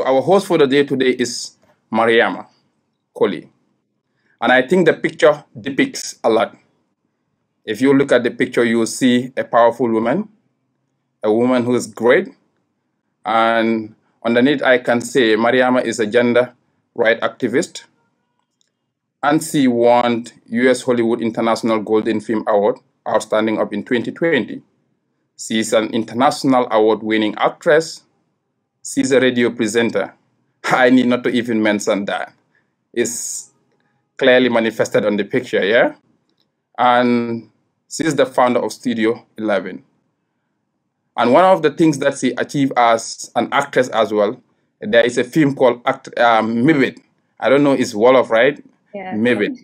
So our host for the day today is Mariama Colley. And I think the picture depicts a lot. If you look at the picture, you will see a powerful woman, a woman who is great. And underneath, I can say Mariama is a gender right activist. And she won US Hollywood International Golden Film Award, Outstanding Up in 2020. She is an international award winning actress. She's a radio presenter. I need not to even mention that. It's clearly manifested on the picture, yeah? And she's the founder of Studio 11. And one of the things that she achieved as an actress as well, there is a film called Act, um, Mibit. I don't know, it's Wolof, right? Yeah. Mibit.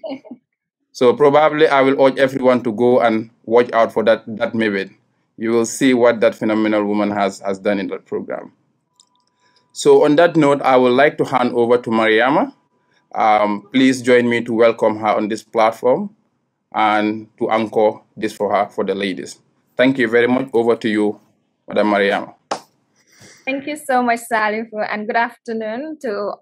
so probably I will urge everyone to go and watch out for that, that Mibit. You will see what that phenomenal woman has, has done in that program. So on that note, I would like to hand over to Mariama. Um, please join me to welcome her on this platform and to anchor this for her for the ladies. Thank you very much. Over to you, Madam Mariama. Thank you so much, Salifu, and good afternoon to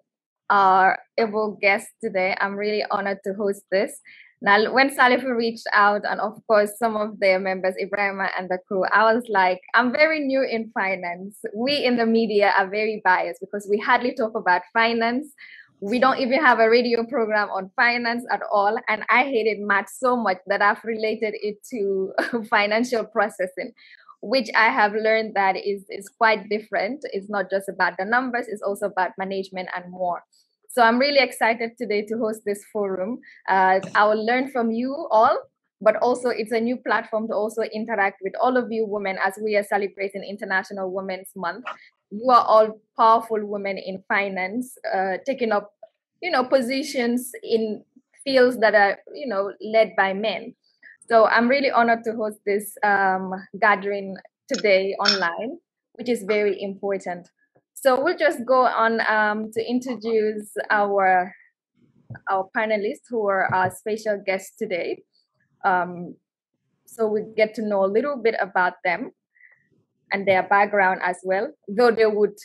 our able guest today. I'm really honored to host this. Now, when Salifu reached out, and of course, some of their members, Ibrahima and the crew, I was like, I'm very new in finance. We in the media are very biased because we hardly talk about finance. We don't even have a radio program on finance at all. And I hated math so much that I've related it to financial processing, which I have learned that is, is quite different. It's not just about the numbers, it's also about management and more. So I'm really excited today to host this forum. Uh, I will learn from you all, but also it's a new platform to also interact with all of you women as we are celebrating International Women's Month. You are all powerful women in finance, uh, taking up, you know, positions in fields that are, you know, led by men. So I'm really honored to host this um, gathering today online, which is very important. So we'll just go on um, to introduce our our panelists who are our special guests today. Um, so we get to know a little bit about them and their background as well, though they would,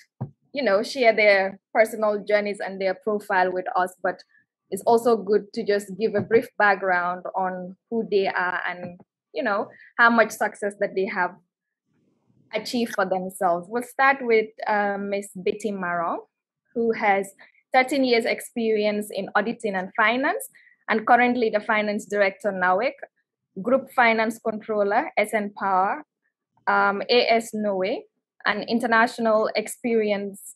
you know, share their personal journeys and their profile with us. But it's also good to just give a brief background on who they are and, you know, how much success that they have achieve for themselves. We'll start with uh, Ms. Betty Marong, who has 13 years experience in auditing and finance, and currently the finance director NAWEC, group finance controller SN Power, um, AS Norway, and international experience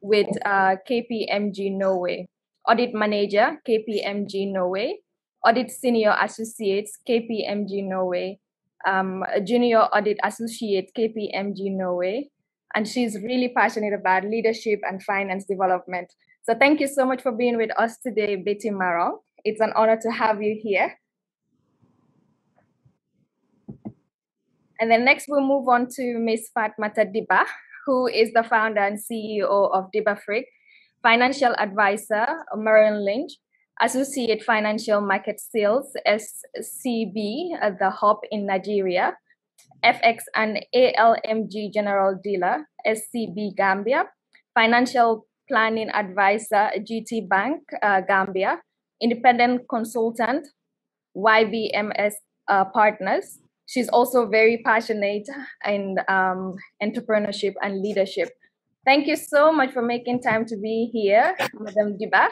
with uh, KPMG Norway, audit manager KPMG Norway, audit senior associates KPMG Norway, um, a junior audit associate KPMG Norway, and she's really passionate about leadership and finance development. So thank you so much for being with us today, Betty Marong. It's an honor to have you here. And then next we'll move on to Ms. Fatoumata Dibba, who is the founder and CEO of Diba Frick, financial advisor, Merrill Lynch, Associate Financial Market Sales, SCB, at the hub in Nigeria, FX and ALMG General Dealer, SCB Gambia, Financial Planning Advisor, GT Bank uh, Gambia, Independent Consultant, YBMS uh, Partners. She's also very passionate in um, entrepreneurship and leadership. Thank you so much for making time to be here, Madam Dibba.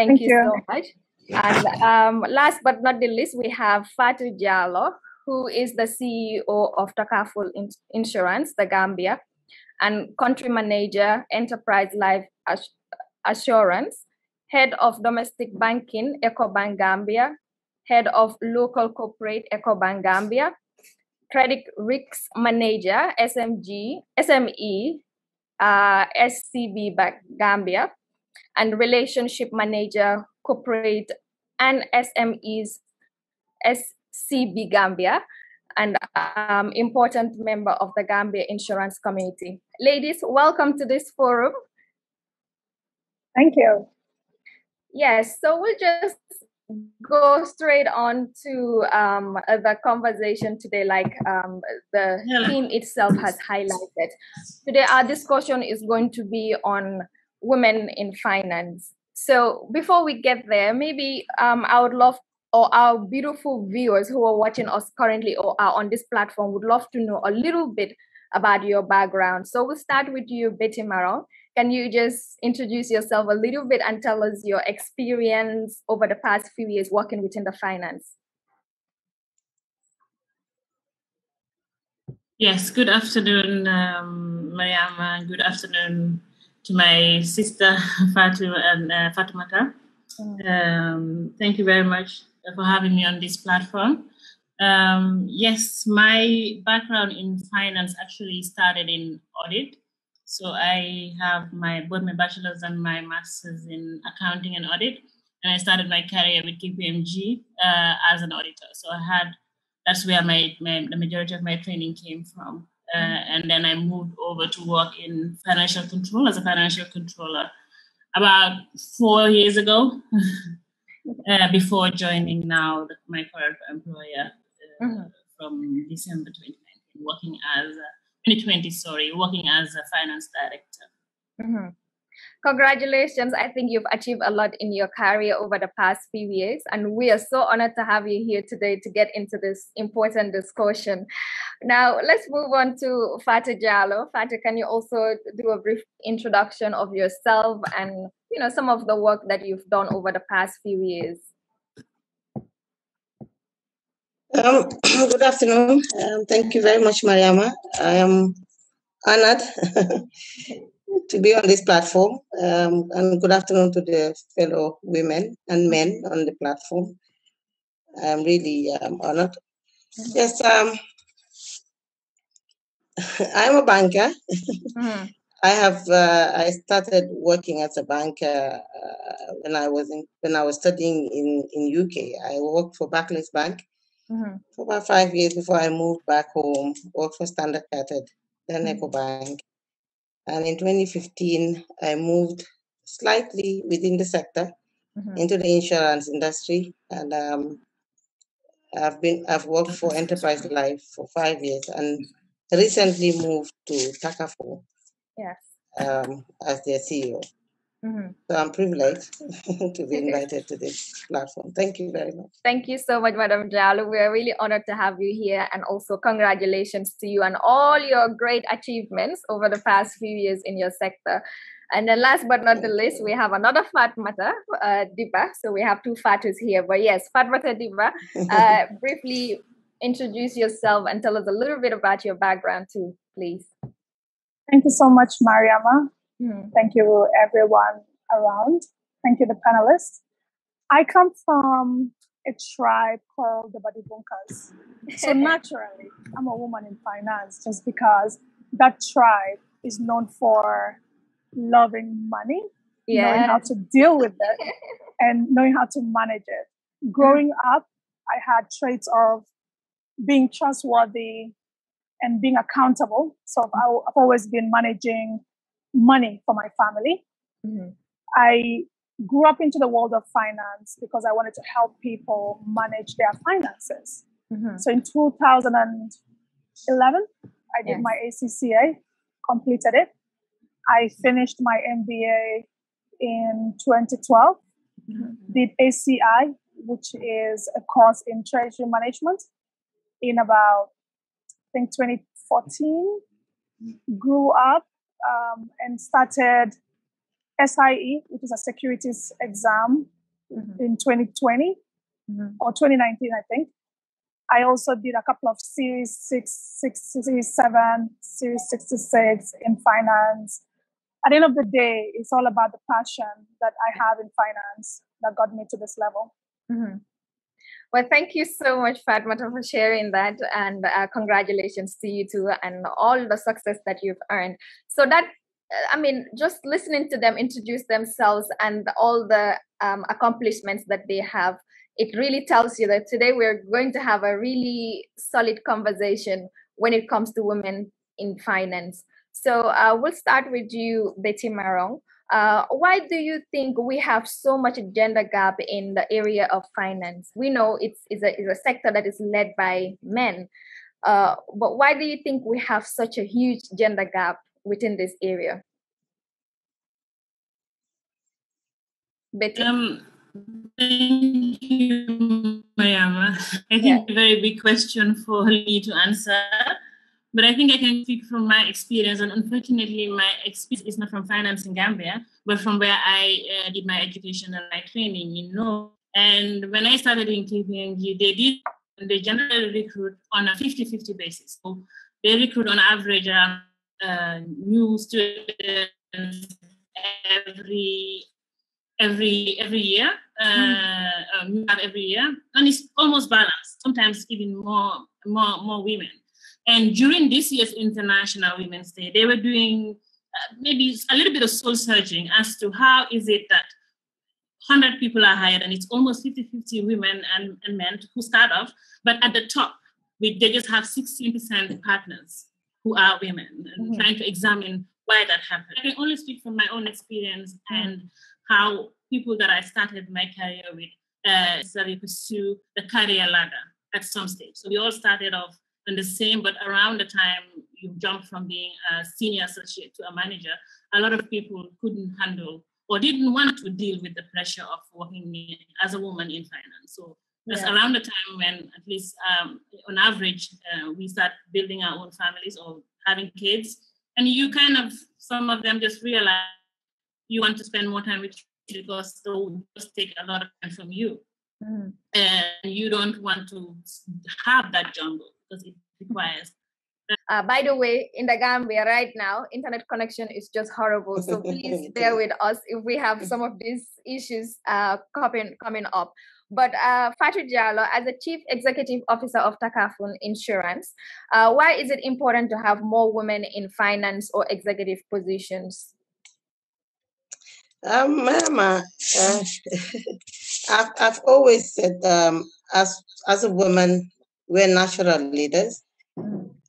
Thank, Thank you, you, so much. And um, last but not the least, we have Fatou Jallow, who is the CEO of Takaful Insurance, the Gambia, and country manager, Enterprise Life Assurance, head of domestic banking, EcoBank Gambia, head of local corporate EcoBank Gambia, credit risk manager, SMG, SME, uh, SCB Bank Gambia, and relationship manager, corporate and SMEs, SCB Gambia, and um, important member of the Gambia Insurance Community. Ladies, welcome to this forum. Thank you. Yes, so we'll just go straight on to um, the conversation today, like um, the theme itself has highlighted. Today, our discussion is going to be on women in finance. So before we get there, maybe um, I would love, or our beautiful viewers who are watching us currently or are on this platform would love to know a little bit about your background. So we'll start with you, Betty Marong. Can you just introduce yourself a little bit and tell us your experience over the past few years working within the finance? Yes, good afternoon, um, Mariama. Good afternoon to my sister Fatou and uh, Fatoumata. Um, thank you very much for having me on this platform. Um, yes, my background in finance actually started in audit. So I have my both my bachelor's and my master's in accounting and audit, and I started my career with KPMG uh, as an auditor. So I had that's where my, my the majority of my training came from. Uh, and then I moved over to work in financial control as a financial controller about four years ago, uh, before joining now the, my current employer uh, mm-hmm. from December 2019, working as a, 2020, sorry, working as a finance director. Mm-hmm. Congratulations. I think you've achieved a lot in your career over the past few years. And we are so honored to have you here today to get into this important discussion. Now, let's move on to Fatou Jallow. Fata, can you also do a brief introduction of yourself and you know some of the work that you've done over the past few years? Um, good afternoon. Um, thank you very much, Mariama. I am honored to be on this platform. Um, and good afternoon to the fellow women and men on the platform. I'm really um, honored. Yes, um, I'm a banker. Mm-hmm. I have. Uh, I started working as a banker uh, when I was in, when I was studying in in UK. I worked for Barclays Bank mm-hmm. for about five years before I moved back home. Worked for Standard Chartered, then mm-hmm. EcoBank, and in 2015, I moved slightly within the sector mm-hmm. into the insurance industry, and um, I've been I've worked for Enterprise Life for five years, and recently moved to Takaful. Yes. Um, as their CEO. Mm-hmm. So I'm privileged to be invited to this platform. Thank you very much. Thank you so much, Madam Jallow. We are really honored to have you here, and also congratulations to you on all your great achievements over the past few years in your sector. And then last but not the least, we have another Fatoumata uh, Dibba. So we have two Fatous here. But yes, Fatoumata Dibba, uh, briefly introduce yourself and tell us a little bit about your background too, please. Thank you so much, Mariama. Mm. Thank you, everyone around. Thank you, the panelists. I come from a tribe called the Badibunkas. So naturally, I'm a woman in finance just because that tribe is known for loving money, yeah. knowing how to deal with it, and knowing how to manage it. Growing up, I had traits of being trustworthy and being accountable. So I've always been managing money for my family. Mm-hmm. I grew up into the world of finance because I wanted to help people manage their finances. Mm-hmm. So in 2011, I did yes. my ACCA, completed it. I finished my MBA in 2012, mm-hmm. did ACI, which is a course in treasury management, in about, I think, 2014. Grew up um, and started SIE, which is a securities exam mm-hmm. in 2020 mm-hmm. or 2019, I think. I also did a couple of Series 6, six Series 7, Series 66 in finance. At the end of the day, it's all about the passion that I have in finance that got me to this level. Mm-hmm. Well, thank you so much, Fatoumata, for sharing that, and uh, congratulations to you too, and all the success that you've earned. So that, I mean, just listening to them introduce themselves and all the um, accomplishments that they have, it really tells you that today we're going to have a really solid conversation when it comes to women in finance. So uh, we'll start with you, Betty Marong. Uh, why do you think we have so much gender gap in the area of finance? We know it's, it's, a, it's a sector that is led by men, uh, but why do you think we have such a huge gender gap within this area? Betty? Um, thank you, Mariama. I think yeah. a very big question for me to answer. But I think I can speak from my experience, and unfortunately, my experience is not from finance in Gambia, but from where I uh, did my education and my training in North. And when I started in KPMG, they did they generally recruit on a 50-50 basis. So they recruit on average around uh, new students every every every year, uh, mm. every year, and it's almost balanced. Sometimes even more more more women. And during this year's International Women's Day, they were doing uh, maybe a little bit of soul searching as to how is it that 100 people are hired and it's almost 50-50 women and, and men who start off, but at the top, we, they just have 16% partners who are women and mm-hmm. trying to examine why that happened. I can only speak from my own experience mm-hmm. and how people that I started my career with uh, started to pursue the career ladder at some stage. So we all started off in the same, but around the time you jump from being a senior associate to a manager, a lot of people couldn't handle or didn't want to deal with the pressure of working in, as a woman in finance. So that's yeah. around the time when, at least um, on average, uh, we start building our own families or having kids. And you kind of, some of them just realize you want to spend more time with because they'll just take a lot of time from you. Mm. And you don't want to have that jungle because it requires uh, by the way, in the Gambia right now, internet connection is just horrible. So please bear with us if we have some of these issues uh, coming coming up. But uh, Fatou Jallow, as the Chief Executive Officer of Takaful Insurance, uh, why is it important to have more women in finance or executive positions? Um, Mama, uh, I've, I've always said, um, as as a woman, we're natural leaders,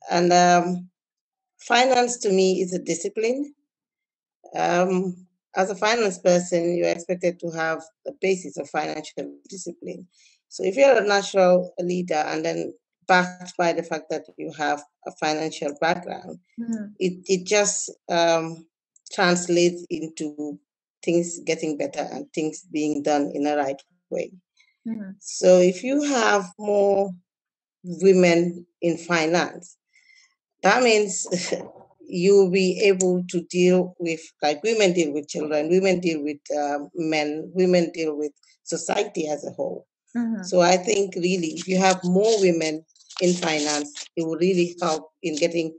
and um, finance to me is a discipline. Um, as a finance person, you're expected to have the basis of financial discipline. So if you're a natural leader and then backed by the fact that you have a financial background, mm-hmm. it, it just um, translates into things getting better and things being done in the right way. Mm-hmm. So if you have more women in finance, that means you'll be able to deal with like women deal with children women deal with um, men women deal with society as a whole mm-hmm. so i think really if you have more women in finance it will really help in getting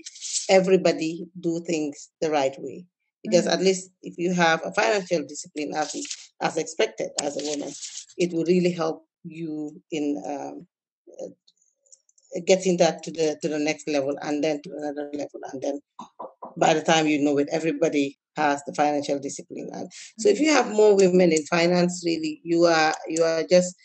everybody do things the right way because mm-hmm. at least if you have a financial discipline as as expected as a woman it will really help you in um, getting that to the to the next level and then to another level and then by the time you know it everybody has the financial discipline. And so if you have more women in finance really you are you are just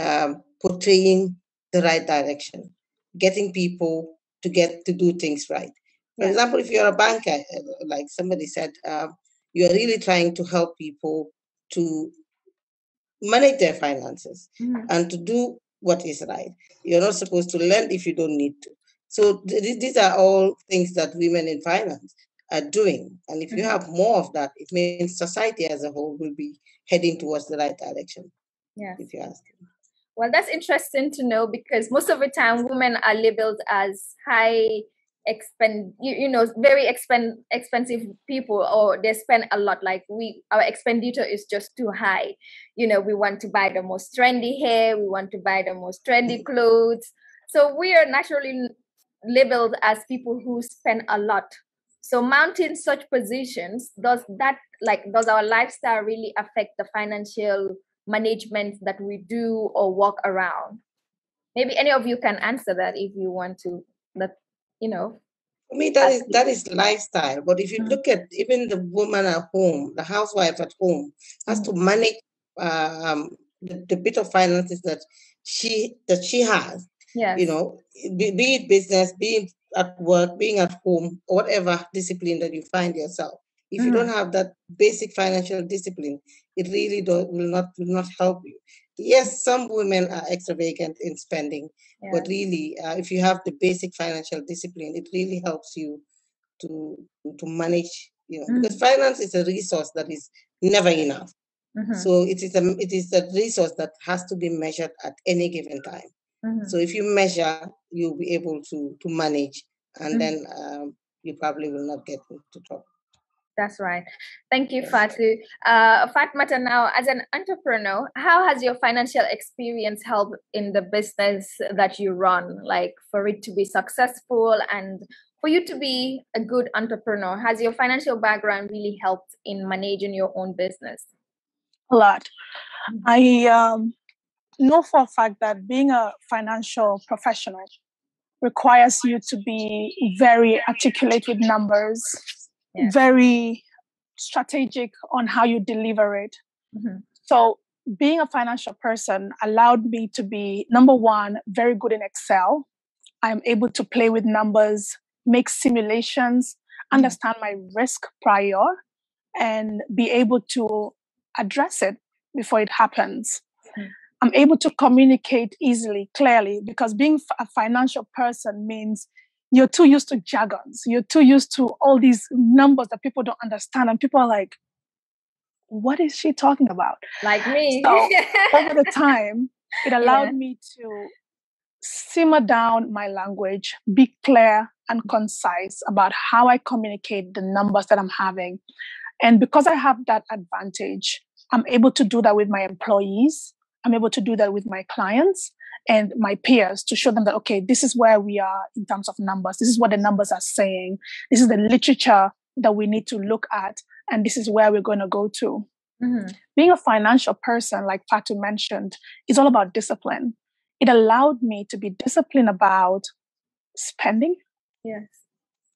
um, portraying the right direction getting people to get to do things right. For example if you're a banker uh, like somebody said uh, you're really trying to help people to manage their finances mm-hmm. and to do what is right. You're not supposed to lend if you don't need to. So th- these are all things that women in finance are doing. And if you mm-hmm. have more of that, it means society as a whole will be heading towards the right direction. Yeah. If you ask. Well, that's interesting to know because most of the time women are labeled as high expend you, you know very expend expensive people or they spend a lot. Like we our expenditure is just too high. You know we want to buy the most trendy hair we want to buy the most trendy mm-hmm. clothes. So we are naturally labeled as people who spend a lot. So mounting such positions does that like does our lifestyle really affect the financial management that we do or walk around? Maybe any of you can answer that if you want to that you know for me that is that is lifestyle but if you mm-hmm. look at even the woman at home the housewife at home has mm-hmm. to manage um, the, the, bit of finances that she that she has yeah you know be, be it business being at work being at home or whatever discipline that you find yourself if mm-hmm. you don't have that basic financial discipline it really do, will not will not help you yes, some women are extravagant in spending, yeah. but really, uh, if you have the basic financial discipline, it really helps you to to manage. You know, mm. because finance is a resource that is never enough. Mm-hmm. So it is a it is a resource that has to be measured at any given time. Mm-hmm. So if you measure, you'll be able to to manage, and mm-hmm. then um, you probably will not get into trouble. That's right. Thank you, Fatou. Uh, Fatoumata, now as an entrepreneur, how has your financial experience helped in the business that you run? Like for it to be successful and for you to be a good entrepreneur, has your financial background really helped in managing your own business? A lot. Mm-hmm. I um, know for a fact that being a financial professional requires you to be very articulate with numbers yeah. very strategic on how you deliver it. Mm-hmm. So, being a financial person allowed me to be number one, very good in Excel. I'm able to play with numbers, make simulations, mm-hmm. understand my risk prior, and be able to address it before it happens. Mm-hmm. I'm able to communicate easily, clearly, because being a financial person means you're too used to jargons. You're too used to all these numbers that people don't understand. And people are like, what is she talking about? Like me. So over the time, it allowed yeah. me to simmer down my language, be clear and concise about how I communicate the numbers that I'm having. And because I have that advantage, I'm able to do that with my employees. I'm able to do that with my clients and my peers to show them that, okay, this is where we are in terms of numbers. This is what the numbers are saying. This is the literature that we need to look at. And this is where we're going to go to. Mm-hmm. Being a financial person, like Fatou mentioned, is all about discipline. It allowed me to be disciplined about spending yes.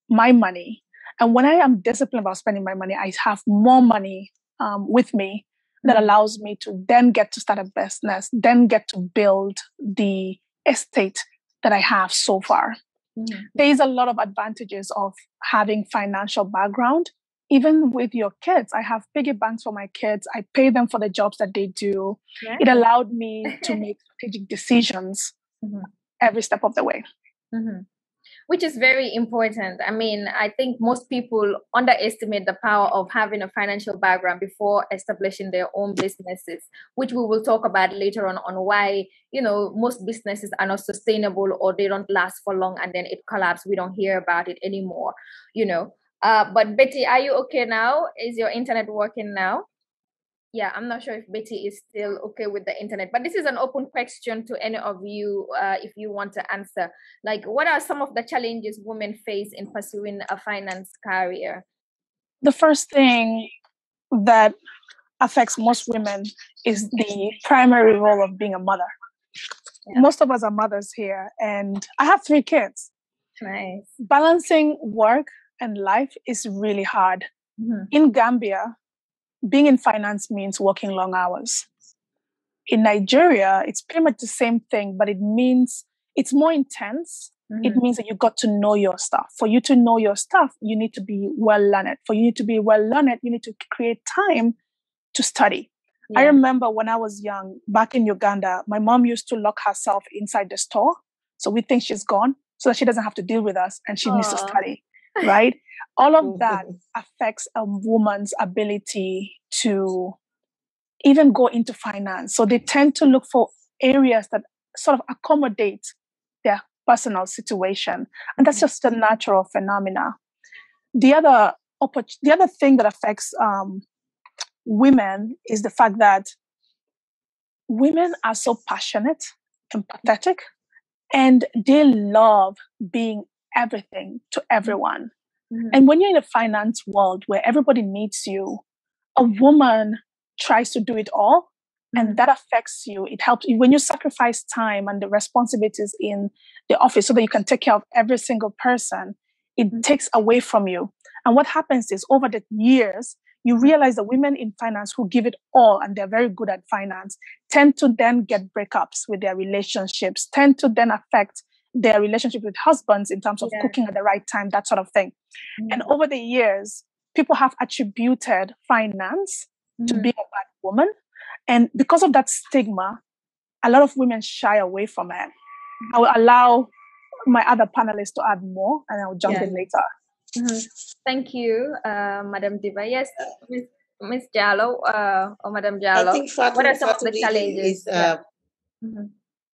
my money. And when I am disciplined about spending my money, I have more money um, with me that allows me to then get to start a business, then get to build the estate that I have so far. Mm-hmm. There is a lot of advantages of having financial background. Even with your kids, I have piggy banks for my kids. I pay them for the jobs that they do. Yeah. It allowed me to make strategic decisions mm-hmm. every step of the way. Mm-hmm which is very important. I mean, I think most people underestimate the power of having a financial background before establishing their own businesses, which we will talk about later on on why, you know, most businesses are not sustainable or they don't last for long and then it collapses. We don't hear about it anymore, you know. Uh, but Betty, are you okay now? Is your internet working now? Yeah i'm not sure if betty is still okay with the internet but this is an open question to any of you uh, if you want to answer. Like what are some of the challenges women face in pursuing a finance career? The first thing that affects most women is the primary role of being a mother. Yeah. most of us are mothers here and i have three kids. Nice. Balancing work and life is really hard. Mm-hmm. in gambia being in finance means working long hours. In Nigeria, it's pretty much the same thing, but it means it's more intense. Mm-hmm. It means that you got to know your stuff. For you to know your stuff, you need to be well learned. For you to be well learned, you need to create time to study. Yeah. I remember when I was young, back in Uganda, my mom used to lock herself inside the store. So we think she's gone so that she doesn't have to deal with us and she Aww. needs to study. Right? all of that affects a woman's ability to even go into finance. So they tend to look for areas that sort of accommodate their personal situation. And that's just a natural phenomena. The other the other thing that affects um, women is the fact that women are so passionate, empathetic, and they love being everything to everyone. Mm-hmm. And when you're in a finance world where everybody needs you, a woman tries to do it all. And mm-hmm. that affects you. It helps you when you sacrifice time and the responsibilities in the office so that you can take care of every single person, it mm-hmm. takes away from you. And what happens is over the years, you realize that women in finance who give it all and they're very good at finance tend to then get breakups with their relationships, tend to then affect their relationship with husbands in terms of yeah. cooking at the right time, that sort of thing. Mm-hmm. And over the years, people have attributed finance mm-hmm. to being a bad woman. And because of that stigma, a lot of women shy away from it. Mm-hmm. I will allow my other panelists to add more and I'll jump yeah. in later. Mm-hmm. Thank you, uh, Madam Dibba. Yes. Ms. Jallow uh, or Madam Jallow? I think Fatou, what are some of the challenges? Is, uh, yeah.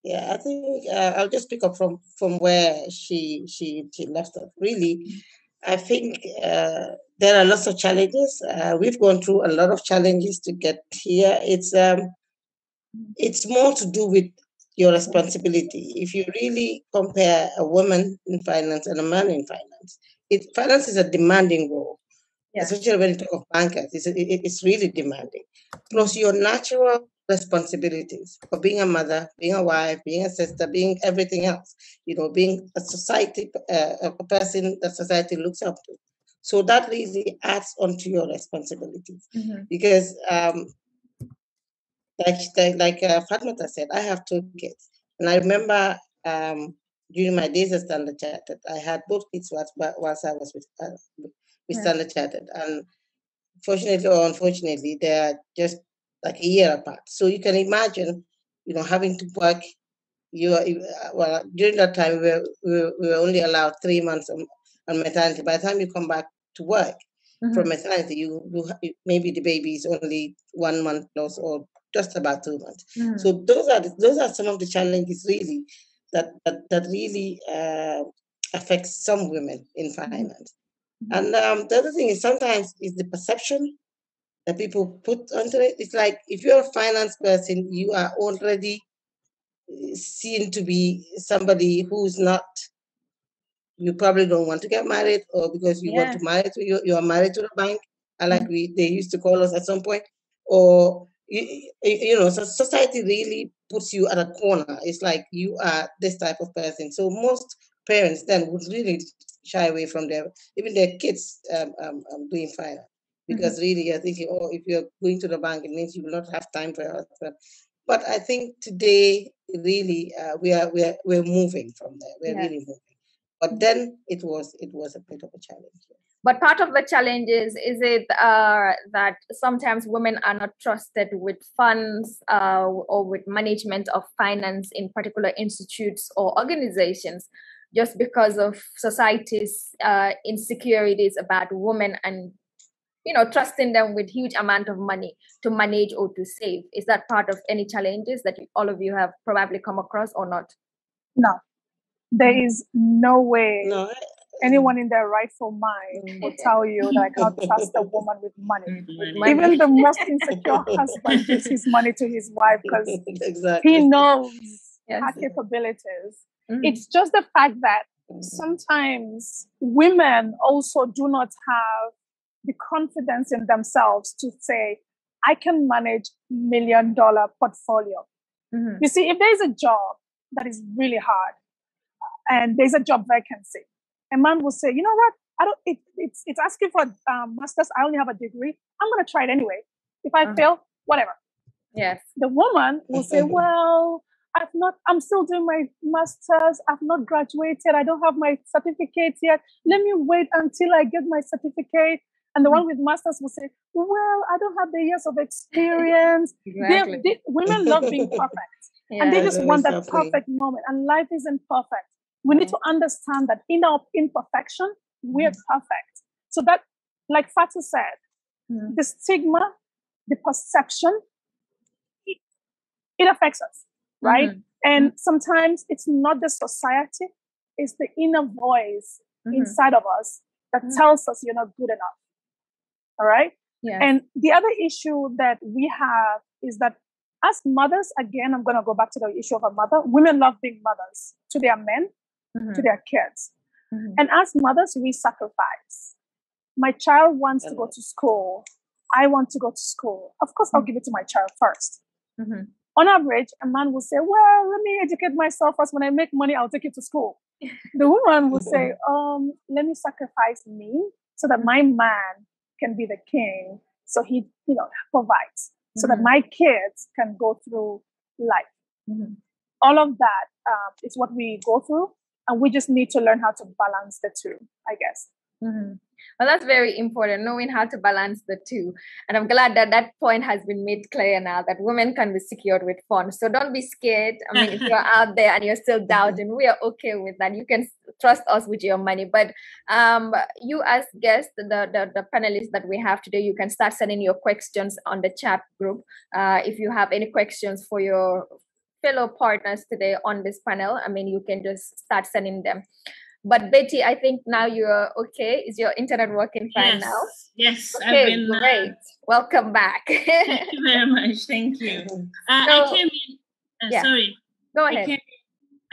Yeah. I think uh, I'll just pick up from from where she she she left off. Really, I think uh, there are lots of challenges. Uh, we've gone through a lot of challenges to get here. It's um, it's more to do with your responsibility. If you really compare a woman in finance and a man in finance, it, finance is a demanding role, yeah. especially when you talk of bankers. It's, it, it's really demanding. Plus, your natural responsibilities of being a mother, being a wife, being a sister, being everything else, you know, being a society, uh, a person that society looks up to. So that really adds onto your responsibilities mm-hmm. because um, like like uh, Fatoumata said, I have two kids, and I remember um, during my days at Standard Chartered, I had both kids whilst, whilst I was with uh, with yes. Standard Chartered, and fortunately or unfortunately, they are just like a year apart. So you can imagine, you know, having to work. You are, uh, well during that time we were, we were only allowed three months on, on maternity. By the time you come back to work, Mm-hmm. from maternity, you, you maybe the baby is only one month plus or just about two months. Mm. So those are the, those are some of the challenges really that that, that really uh, affects some women in mm-hmm. finance. Mm-hmm. And um, the other thing is sometimes is the perception that people put onto it. It's like if you're a finance person, you are already seen to be somebody who's not. You probably don't want to get married, or because you yeah. want to marry to you, you are married to the bank, like mm-hmm. we they used to call us at some point, or you, you know, so society really puts you at a corner. It's like you are this type of person. So most parents then would really shy away from their even their kids um, um, um doing finance because mm-hmm. really you're thinking, oh, if you're going to the bank, it means you will not have time for your husband. But I think today, really, uh, we are we are we're moving from there. We're yes. really moving. But then it was it was a bit of a challenge. But part of the challenge is is it uh, that sometimes women are not trusted with funds uh, or with management of finance in particular institutes or organizations, just because of society's uh, insecurities about women and you know trusting them with huge amount of money to manage or to save. Is that part of any challenges that all of you have probably come across or not? No, there mm. no way no anyone in their rightful mind will tell you that I cannot trust a woman with money. Mm-hmm. Even the most insecure husband gives his money to his wife because exactly. he knows yes. her capabilities. Mm-hmm. It's just the fact that sometimes women also do not have the confidence in themselves to say, I can manage million dollar portfolio. Mm-hmm. You see, if there's a job that is really hard and there's a job vacancy, a man will say, you know what? I don't. It, it's it's asking for a um, master's. I only have a degree. I'm gonna try it anyway. If I uh-huh. fail, whatever. Yes. The woman will say, well, I've not. I'm still doing my master's. I've not graduated. I don't have my certificate yet. Let me wait until I get my certificate. And the one mm-hmm. with masters will say, well, I don't have the years of experience. exactly. they, they, women love being perfect. Yeah, and they just want that perfect moment. And life isn't perfect we need to understand that in our imperfection, we're mm. perfect. So that, like Fatou said, mm. the stigma, the perception, it, it affects us, right? Mm-hmm. And mm-hmm. sometimes it's not the society, it's the inner voice mm-hmm. inside of us that mm. tells us you're not good enough. All right? Yeah. And the other issue that we have is that as mothers, again, I'm going to go back to the issue of a mother. Women love being mothers to their men, mm-hmm. to their kids. Mm-hmm. And as mothers, we sacrifice. My child wants to go to school. I want to go to school. Of course, I'll mm-hmm. give it to my child 1st mm-hmm. On average, a man will say, Well, let me educate myself first. When I make money, I'll take it to school. the woman will say, um, Let me sacrifice me so that my man can be the king. So he, you know, provides so that mm-hmm. my kids can go through life. Mm-hmm. All of that um, is what we go through and we just need to learn how to balance the two i guess Mm-hmm. Well, that's very important, knowing how to balance the two. And I'm glad that that point has been made clear now that women can be secured with funds. So don't be scared. I mean, if you're out there and you're still doubting, we are okay with that. You can trust us with your money. But um, you, as guests, the, the, the panelists that we have today, you can start sending your questions on the chat group. Uh, if you have any questions for your fellow partners today on this panel, I mean, you can just start sending them. But Betty, I think now you're okay. Is your internet working fine yes. now? Yes. Okay, been, uh, great. Uh, Welcome back. thank you very much. Thank you. Uh, so, I came in. Uh, yeah. Sorry. Go ahead. I came,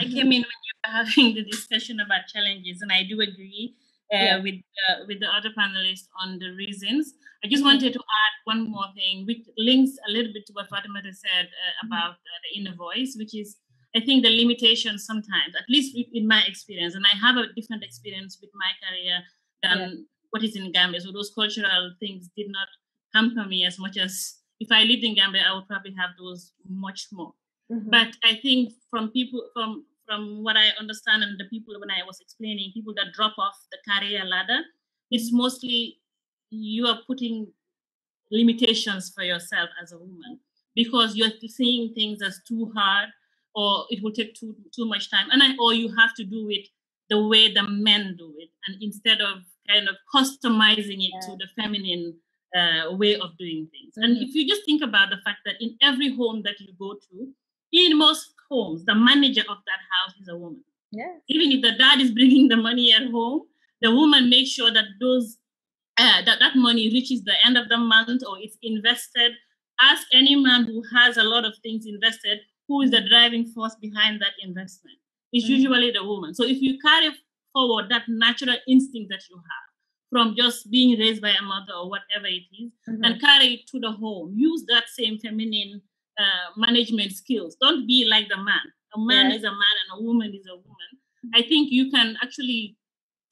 I came in when you were having the discussion about challenges, and I do agree uh, yeah. with uh, with the other panelists on the reasons. I just mm-hmm. wanted to add one more thing, which links a little bit to what Fatima said uh, about the inner voice, which is I think the limitations sometimes, at least in my experience, and I have a different experience with my career than yeah. what is in Gambia. So those cultural things did not hamper me as much as if I lived in Gambia, I would probably have those much more. Mm-hmm. But I think from people from from what I understand and the people when I was explaining, people that drop off the career ladder, it's mostly you are putting limitations for yourself as a woman because you're seeing things as too hard or it will take too too much time and I, or you have to do it the way the men do it and instead of kind of customizing it yeah. to the feminine uh, way of doing things mm-hmm. and if you just think about the fact that in every home that you go to in most homes the manager of that house is a woman yeah. even if the dad is bringing the money at home the woman makes sure that those uh, that that money reaches the end of the month or it's invested ask any man who has a lot of things invested who is the driving force behind that investment? It's mm-hmm. usually the woman. So if you carry forward that natural instinct that you have from just being raised by a mother or whatever it is, mm-hmm. and carry it to the home, use that same feminine uh, management skills. Don't be like the man. A man is a man and a woman is a woman. I think you can actually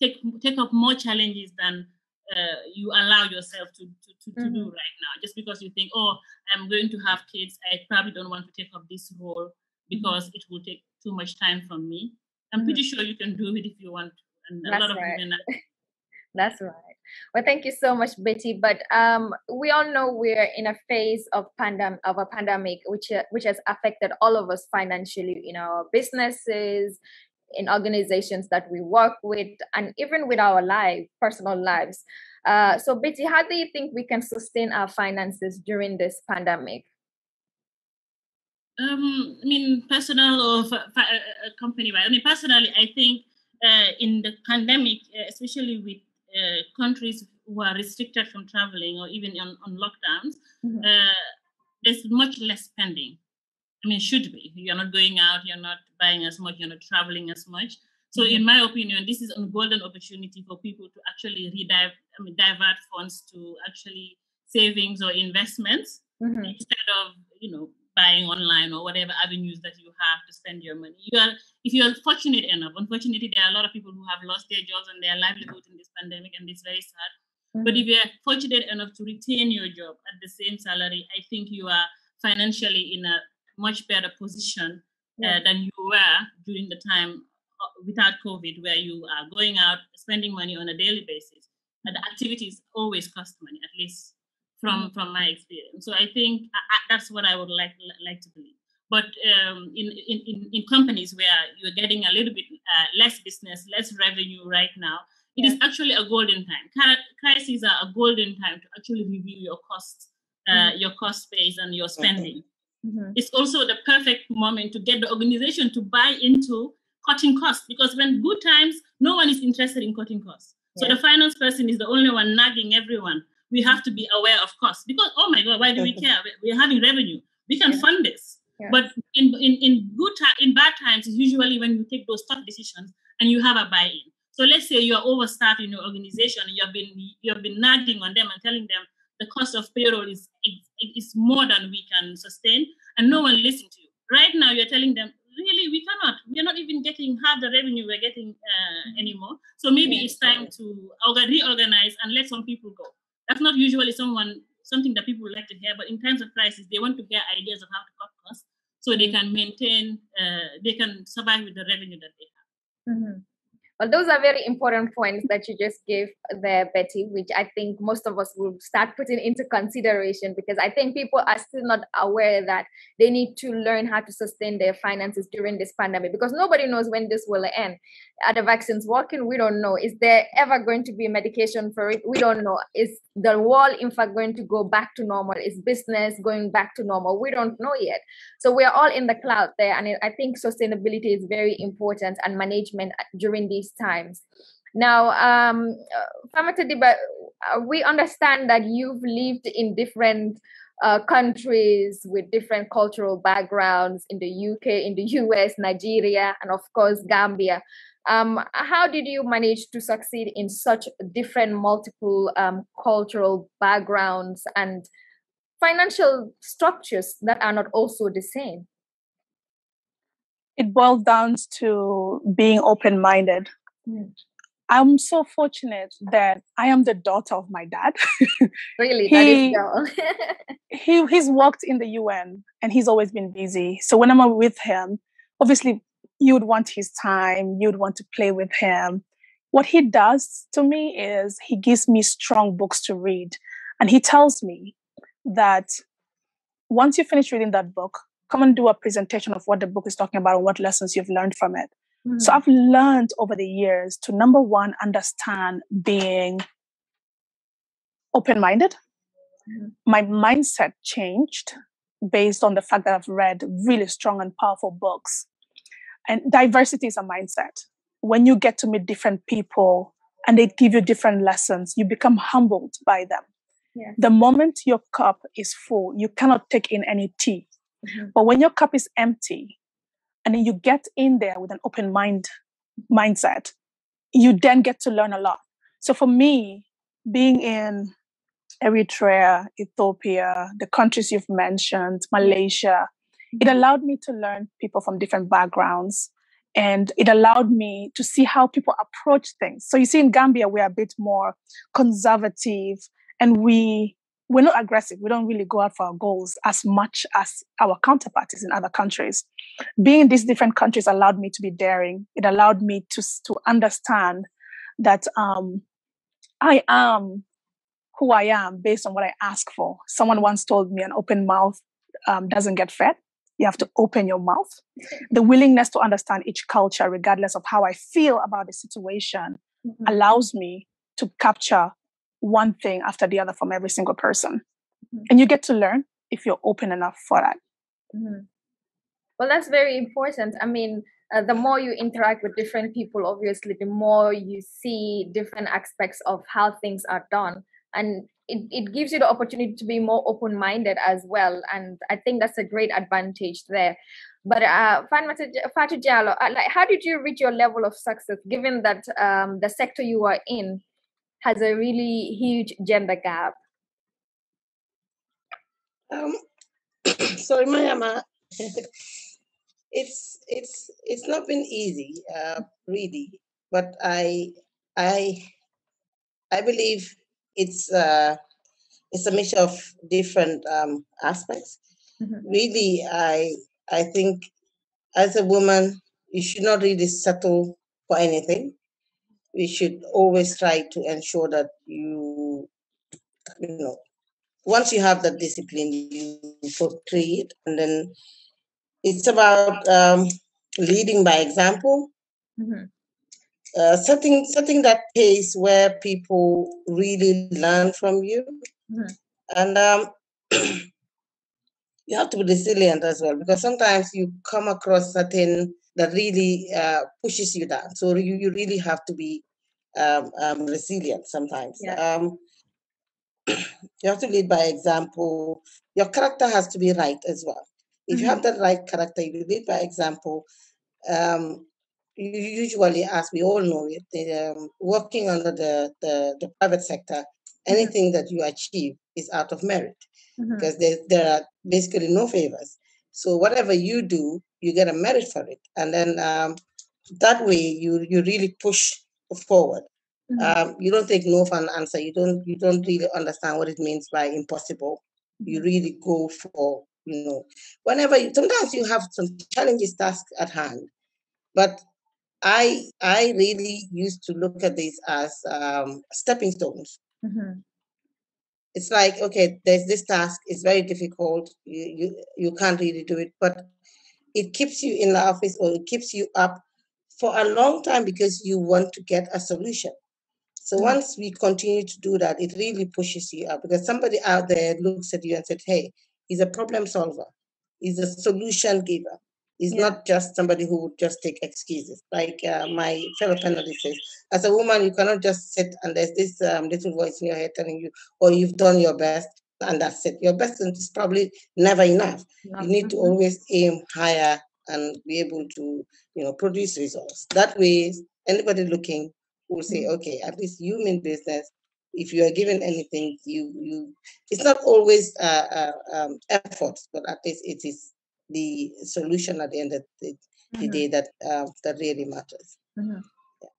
take take up more challenges than uh, you allow yourself to, to, to, to mm-hmm. do right now. Just because you think, oh, I'm going to have kids, I probably don't want to take up this role because mm-hmm. it will take too much time from me. I'm mm-hmm. pretty sure you can do it if you want to. And That's a lot of right. women are- That's right. Well, thank you so much, Betty. But um, we all know we're in a phase of pandem of a pandemic, which uh, which has affected all of us financially in our businesses, in organizations that we work with and even with our life personal lives uh, so betty how do you think we can sustain our finances during this pandemic um, I mean, personal or for, for a company wide. I mean, personally, I think uh, in the pandemic, uh, especially with uh, countries who are restricted from traveling or even on, on lockdowns, mm-hmm. Uh, there's much less spending. I mean, should be. You're not going out, you're not buying as much, you're not traveling as much. So, mm-hmm. in my opinion, this is a golden opportunity for people to actually redive, I mean, divert funds to actually savings or investments mm-hmm. instead of, you know, buying online or whatever avenues that you have to spend your money. You are, if you are fortunate enough, unfortunately, there are a lot of people who have lost their jobs and their livelihood in this pandemic, and it's very sad. Mm-hmm. But if you are fortunate enough to retain your job at the same salary, I think you are financially in a much better position uh, than you were during the time uh, without COVID, where you are going out, spending money on a daily basis. And the activities always cost money, at least from mm-hmm. from my experience. So I think I, I, that's what I would like like to believe. But um, in, in, in companies where you're getting a little bit uh, less business, less revenue right now, it yeah. is actually a golden time. Crises are a golden time to actually review your cost, uh, mm-hmm. your cost base and your spending. Mm-hmm. It's also the perfect moment to get the organization to buy into cutting costs because when good times, no one is interested in cutting costs. So the finance person is the only one nagging everyone. We have to be aware of costs because oh my god, why do we care? We're having revenue. We can yeah. fund this. Yeah. But in, in in good time, in bad times, is usually when you take those tough decisions and you have a buy-in. So let's say you're overstaffed in your organization and you've been you've been nagging on them and telling them the cost of payroll is is more than we can sustain, and no one listens to you. Right now, you're telling them, really, we cannot. We're not even getting half the revenue we're getting uh, anymore. So maybe yeah. it's time to reorganize and let some people go. That's not usually someone something that people like to hear, but in times of crisis, they want to hear ideas of how to cut costs so they can maintain, uh, they can survive with the revenue that they have. Mm-hmm. Those are very important points that you just gave there, Betty, which I think most of us will start putting into consideration because I think people are still not aware that they need to learn how to sustain their finances during this pandemic because nobody knows when this will end. Are the vaccines working? We don't know. Is there ever going to be medication for it? We don't know. Is the world, in fact, going to go back to normal? Is business going back to normal? We don't know yet. So we are all in the cloud there. And I think sustainability is very important and management during these times. Now, um, Fatoumata Dibba, uh, we understand that you've lived in different uh, countries with different cultural backgrounds in the UK, in the US, Nigeria, and of course, Gambia. Um, how did you manage to succeed in such different multiple um, cultural backgrounds and financial structures that are not also the same? It boils down to being open minded. I'm so fortunate that I am the daughter of my dad. really, he, he he's worked in the UN and he's always been busy. So when I'm with him, obviously you would want his time, you'd want to play with him. What he does to me is he gives me strong books to read. And he tells me that once you finish reading that book, come and do a presentation of what the book is talking about and what lessons you've learned from it. Mm-hmm. So I've learned over the years to number one, understand being open minded. Mm-hmm. My mindset changed based on the fact that I've read really strong and powerful books. And diversity is a mindset. When you get to meet different people and they give you different lessons, you become humbled by them. Yeah. The moment your cup is full, you cannot take in any tea. Mm-hmm. But when your cup is empty, and then you get in there with an open mind mindset, you then get to learn a lot. So for me, being in Eritrea, Ethiopia, the countries you've mentioned, Malaysia, it mm-hmm. allowed me to learn people from different backgrounds and it allowed me to see how people approach things. So you see, in Gambia, we're a bit more conservative and we we're not aggressive. We don't really go out for our goals as much as our counterparts in other countries. Being in these different countries allowed me to be daring. It allowed me to, to understand that um, I am who I am based on what I ask for. Someone once told me an open mouth um, doesn't get fed. You have to open your mouth. The willingness to understand each culture, regardless of how I feel about the situation, mm-hmm. allows me to capture one thing after the other from every single person. Mm-hmm. And you get to learn if you're open enough for that. Mm-hmm. Well, that's very important. I mean, uh, the more you interact with different people, obviously, the more you see different aspects of how things are done. And it, it gives you the opportunity to be more open minded as well. And I think that's a great advantage there. But uh, Fatou Jallow, uh, like, how did you reach your level of success given that um, the sector you are in has a really huge gender gap? Um, sorry, Mariama. it's it's it's not been easy, uh, really. But I I I believe it's uh, it's a mixture of different um, aspects. Mm-hmm. Really, I I think as a woman, you should not really settle for anything we should always try to ensure that you, you know, once you have that discipline, you portray it, and then it's about um, leading by example. Mm-hmm. Uh, setting setting that pace where people really learn from you, mm-hmm. and um, you have to be resilient as well because sometimes you come across certain that really uh, pushes you down. So you, you really have to be um, um, resilient sometimes. Yeah. Um, you have to lead by example. Your character has to be right as well. If mm-hmm. you have mm-hmm. the right character, you lead by example. Um, you usually, as we all know, it, um, working under the, the, the private sector, mm-hmm. anything mm-hmm. that you achieve is out of merit mm-hmm. because there, there are basically no favors. So whatever you do, you get a merit for it, and then um, that way you you really push forward. Mm-hmm. Um, you don't take no for an answer. You don't you don't really understand what it means by impossible. You mm-hmm. really go for you know whenever you, sometimes you have some challenges tasks at hand, but I I really used to look at this as um, stepping stones. Mm-hmm. It's like okay, there's this task. It's very difficult. You you you can't really do it, but it keeps you in the office or it keeps you up for a long time because you want to get a solution. So mm-hmm. once we continue to do that, it really pushes you up because somebody out there looks at you and said, "Hey, he's a problem solver. He's a solution giver. He's yeah. not just somebody who would just take excuses. Like uh, my fellow panelist says, as a woman, you cannot just sit and there's this um, little voice in your head telling you, "Oh, you've done your best." And that's it. Your best is probably never enough. You need to always aim higher and be able to, you know, produce results. That way, anybody looking will say, mm-hmm. okay, at least you mean business. If you are given anything, you you. It's not always uh, uh, um, effort, but at least it is the solution at the end of the, the mm-hmm. day that uh, that really matters. Mm-hmm.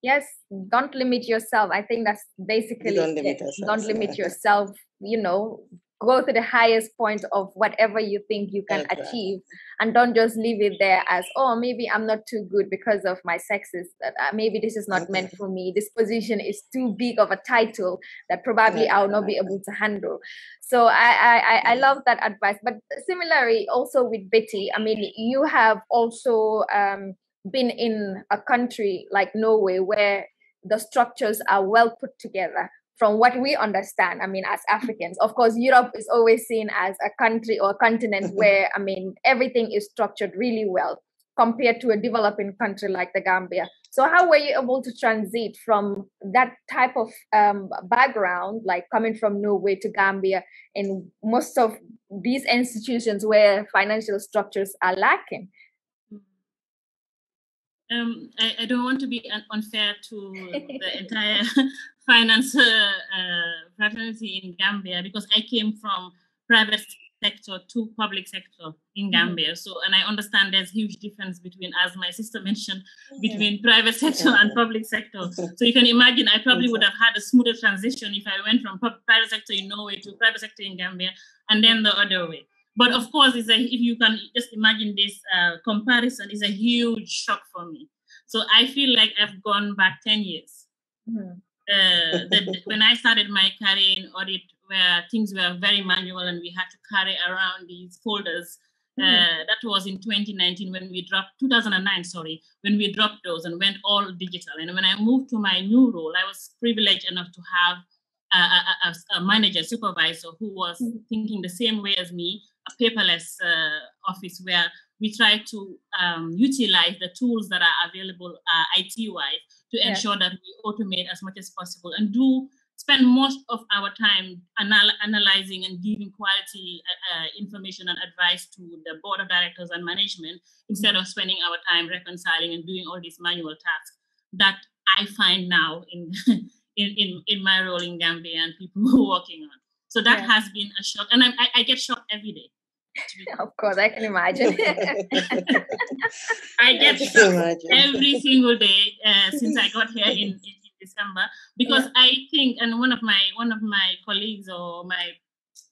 Yes, don't limit yourself. I think that's basically don't limit, don't limit yourself. You know, go to the highest point of whatever you think you can okay. achieve and don't just leave it there as oh maybe i'm not too good because of my sexes that uh, maybe this is not okay. meant for me. This position is too big of a title that probably i'll not be able to handle. So i i i love that advice. But similarly also with betty i mean you have also um, been in a country like norway where the structures are well put together from what we understand, I mean, as Africans, of course, Europe is always seen as a country or a continent where, I mean, everything is structured really well compared to a developing country like the Gambia. So, how were you able to transit from that type of um, background, like coming from Norway to Gambia, in most of these institutions where financial structures are lacking? Um, I, I, don't want to be unfair to the entire finance uh, fraternity in Gambia because I came from private sector to public sector in mm-hmm. Gambia. So, and I understand there's huge difference between, as my sister mentioned, between private sector and public sector. So you can imagine I probably would have had a smoother transition if I went from private sector in Norway to private sector in Gambia, and then the other way. But of course, it's a, if you can just imagine this uh, comparison, is a huge shock for me. So I feel like I've gone back 10 years. Mm-hmm uh, the, when I started my career in audit, where things were very manual and we had to carry around these folders. Mm-hmm. Uh, that was in 2019 when we dropped 2009 sorry when we dropped those and went all digital and when i moved to my new role i was privileged enough to have a, a, a manager supervisor who was mm-hmm. thinking the same way as me a paperless uh, office where we try to um, utilize the tools that are available uh, IT wise to yeah. ensure that we automate as much as possible and do spend most of our time anal- analyzing and giving quality uh, uh, information and advice to the board of directors and management instead of spending our time reconciling and doing all these manual tasks that I find now in in, in, in my role in Gambia and people who are working on. So that yeah. has been a shock, and I, I, I get shocked every day of course, I can imagine. I get I every single day uh, since I got here in, in, December because yeah. I think, and one of my one of my colleagues or my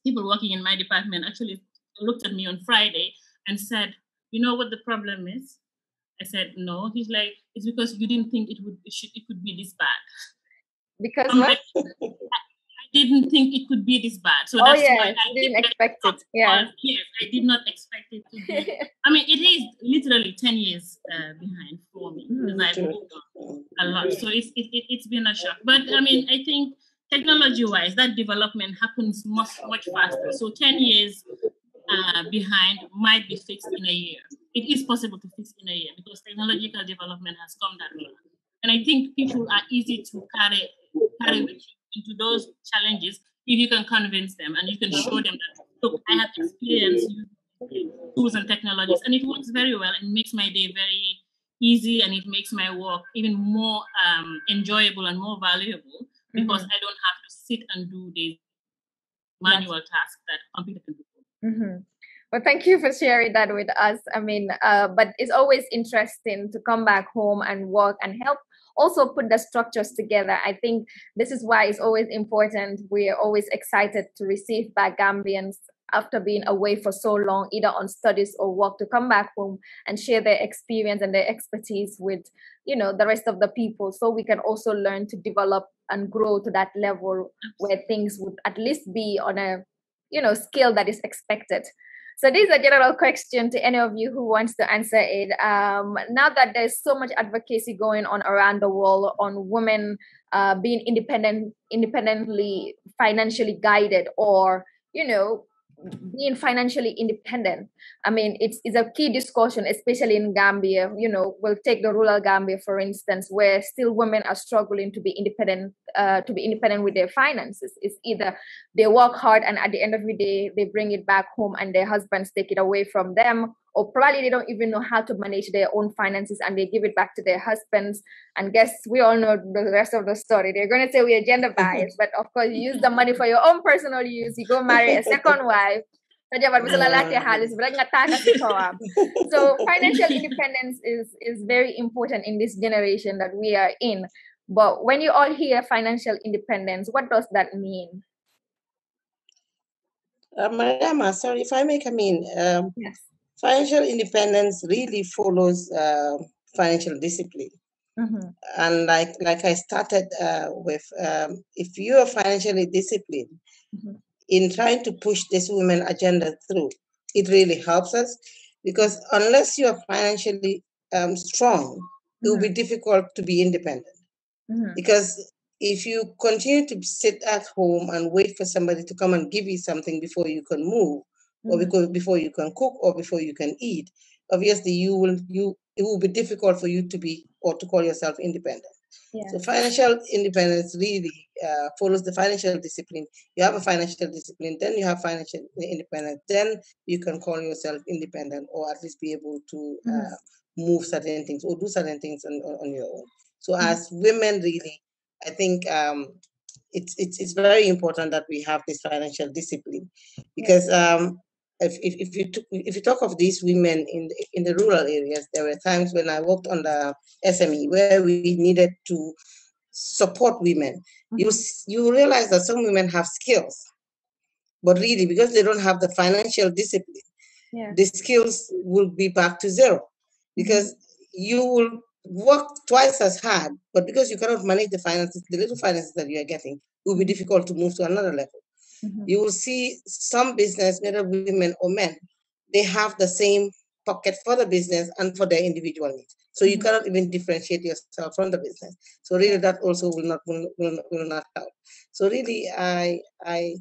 people working in my department actually looked at me on Friday and said, "You know what the problem is?" I said, "No." He's like, "It's because you didn't think it would it, should, it could be this bad." Because what? Like, didn't think it could be this bad. So oh, that's yeah, why I didn't expect it. Yeah. Yes, I did not expect it to be. I mean, it is literally 10 years uh, behind for me because mm, I've moved on a lot. So it's, it, it, it's been a shock. But I mean, I think technology wise, that development happens much, much faster. So 10 years uh, behind might be fixed in a year. It is possible to fix in a year because technological development has come that way. And I think people are easy to carry carry with you into those challenges if you can convince them and you can show them that look i have experience using tools and technologies and it works very well and makes my day very easy and it makes my work even more um, enjoyable and more valuable because mm-hmm. i don't have to sit and do these manual yes. tasks that computer can do mm-hmm. Well, thank you for sharing that with us. I mean, uh, but it's always interesting to come back home and work and help also put the structures together. I think this is why it's always important. We are always excited to receive back Gambians after being away for so long, either on studies or work, to come back home and share their experience and their expertise with, you know, the rest of the people, so we can also learn to develop and grow to that level where things would at least be on a, you know, scale that is expected. So this is a general question to any of you who wants to answer it. Um, now that there's so much advocacy going on around the world on women uh, being independent, independently financially guided, or you know, being financially independent. I mean, it's, it's a key discussion, especially in Gambia. You know, we'll take the rural Gambia, for instance, where still women are struggling to be independent, uh, to be independent with their finances. It's either they work hard and at the end of the day, they bring it back home and their husbands take it away from them, or probably they don't even know how to manage their own finances and they give it back to their husbands. And guess we all know the rest of the story. They're going to say we are gender biased, but of course, you use the money for your own personal use. You go marry a second wife. So financial independence is is very important in this generation that we are in. But when you all hear financial independence, what does that mean? Uh, Mariama, sorry if I may come in. Um, yes financial independence really follows uh, financial discipline. Mm-hmm. And like like I started uh, with, um, if you are financially disciplined mm-hmm. in trying to push this women agenda through, it really helps us because unless you are financially um, strong, mm-hmm. it will be mm-hmm. difficult to be independent. Mm-hmm. Because if you continue to sit at home and wait for somebody to come and give you something before you can move, or mm-hmm. because before you can cook or before you can eat obviously you will you it will be difficult for you to be or to call yourself independent yeah. so financial independence really uh, follows the financial discipline you have a financial discipline then you have financial independence then you can call yourself independent or at least be able to uh, mm-hmm. move certain things or do certain things on, on your own so mm-hmm. as women really i think um, it's, it's it's very important that we have this financial discipline because um, if, if, if you if you talk of these women in the, in the rural areas, there were times when I worked on the SME where we needed to support women. Mm-hmm. You you realize that some women have skills, but really because they don't have the financial discipline, yeah. the skills will be back to zero mm-hmm. because you will work twice as hard, but because you cannot manage the finances, the little finances that you are getting, it will be difficult to move to another level. Mm-hmm. You will see some business, whether women or men, they have the same pocket for the business and for their individual needs. So you mm-hmm. cannot even differentiate yourself from the business. So really, that also will not will, will, will not help. So really, I I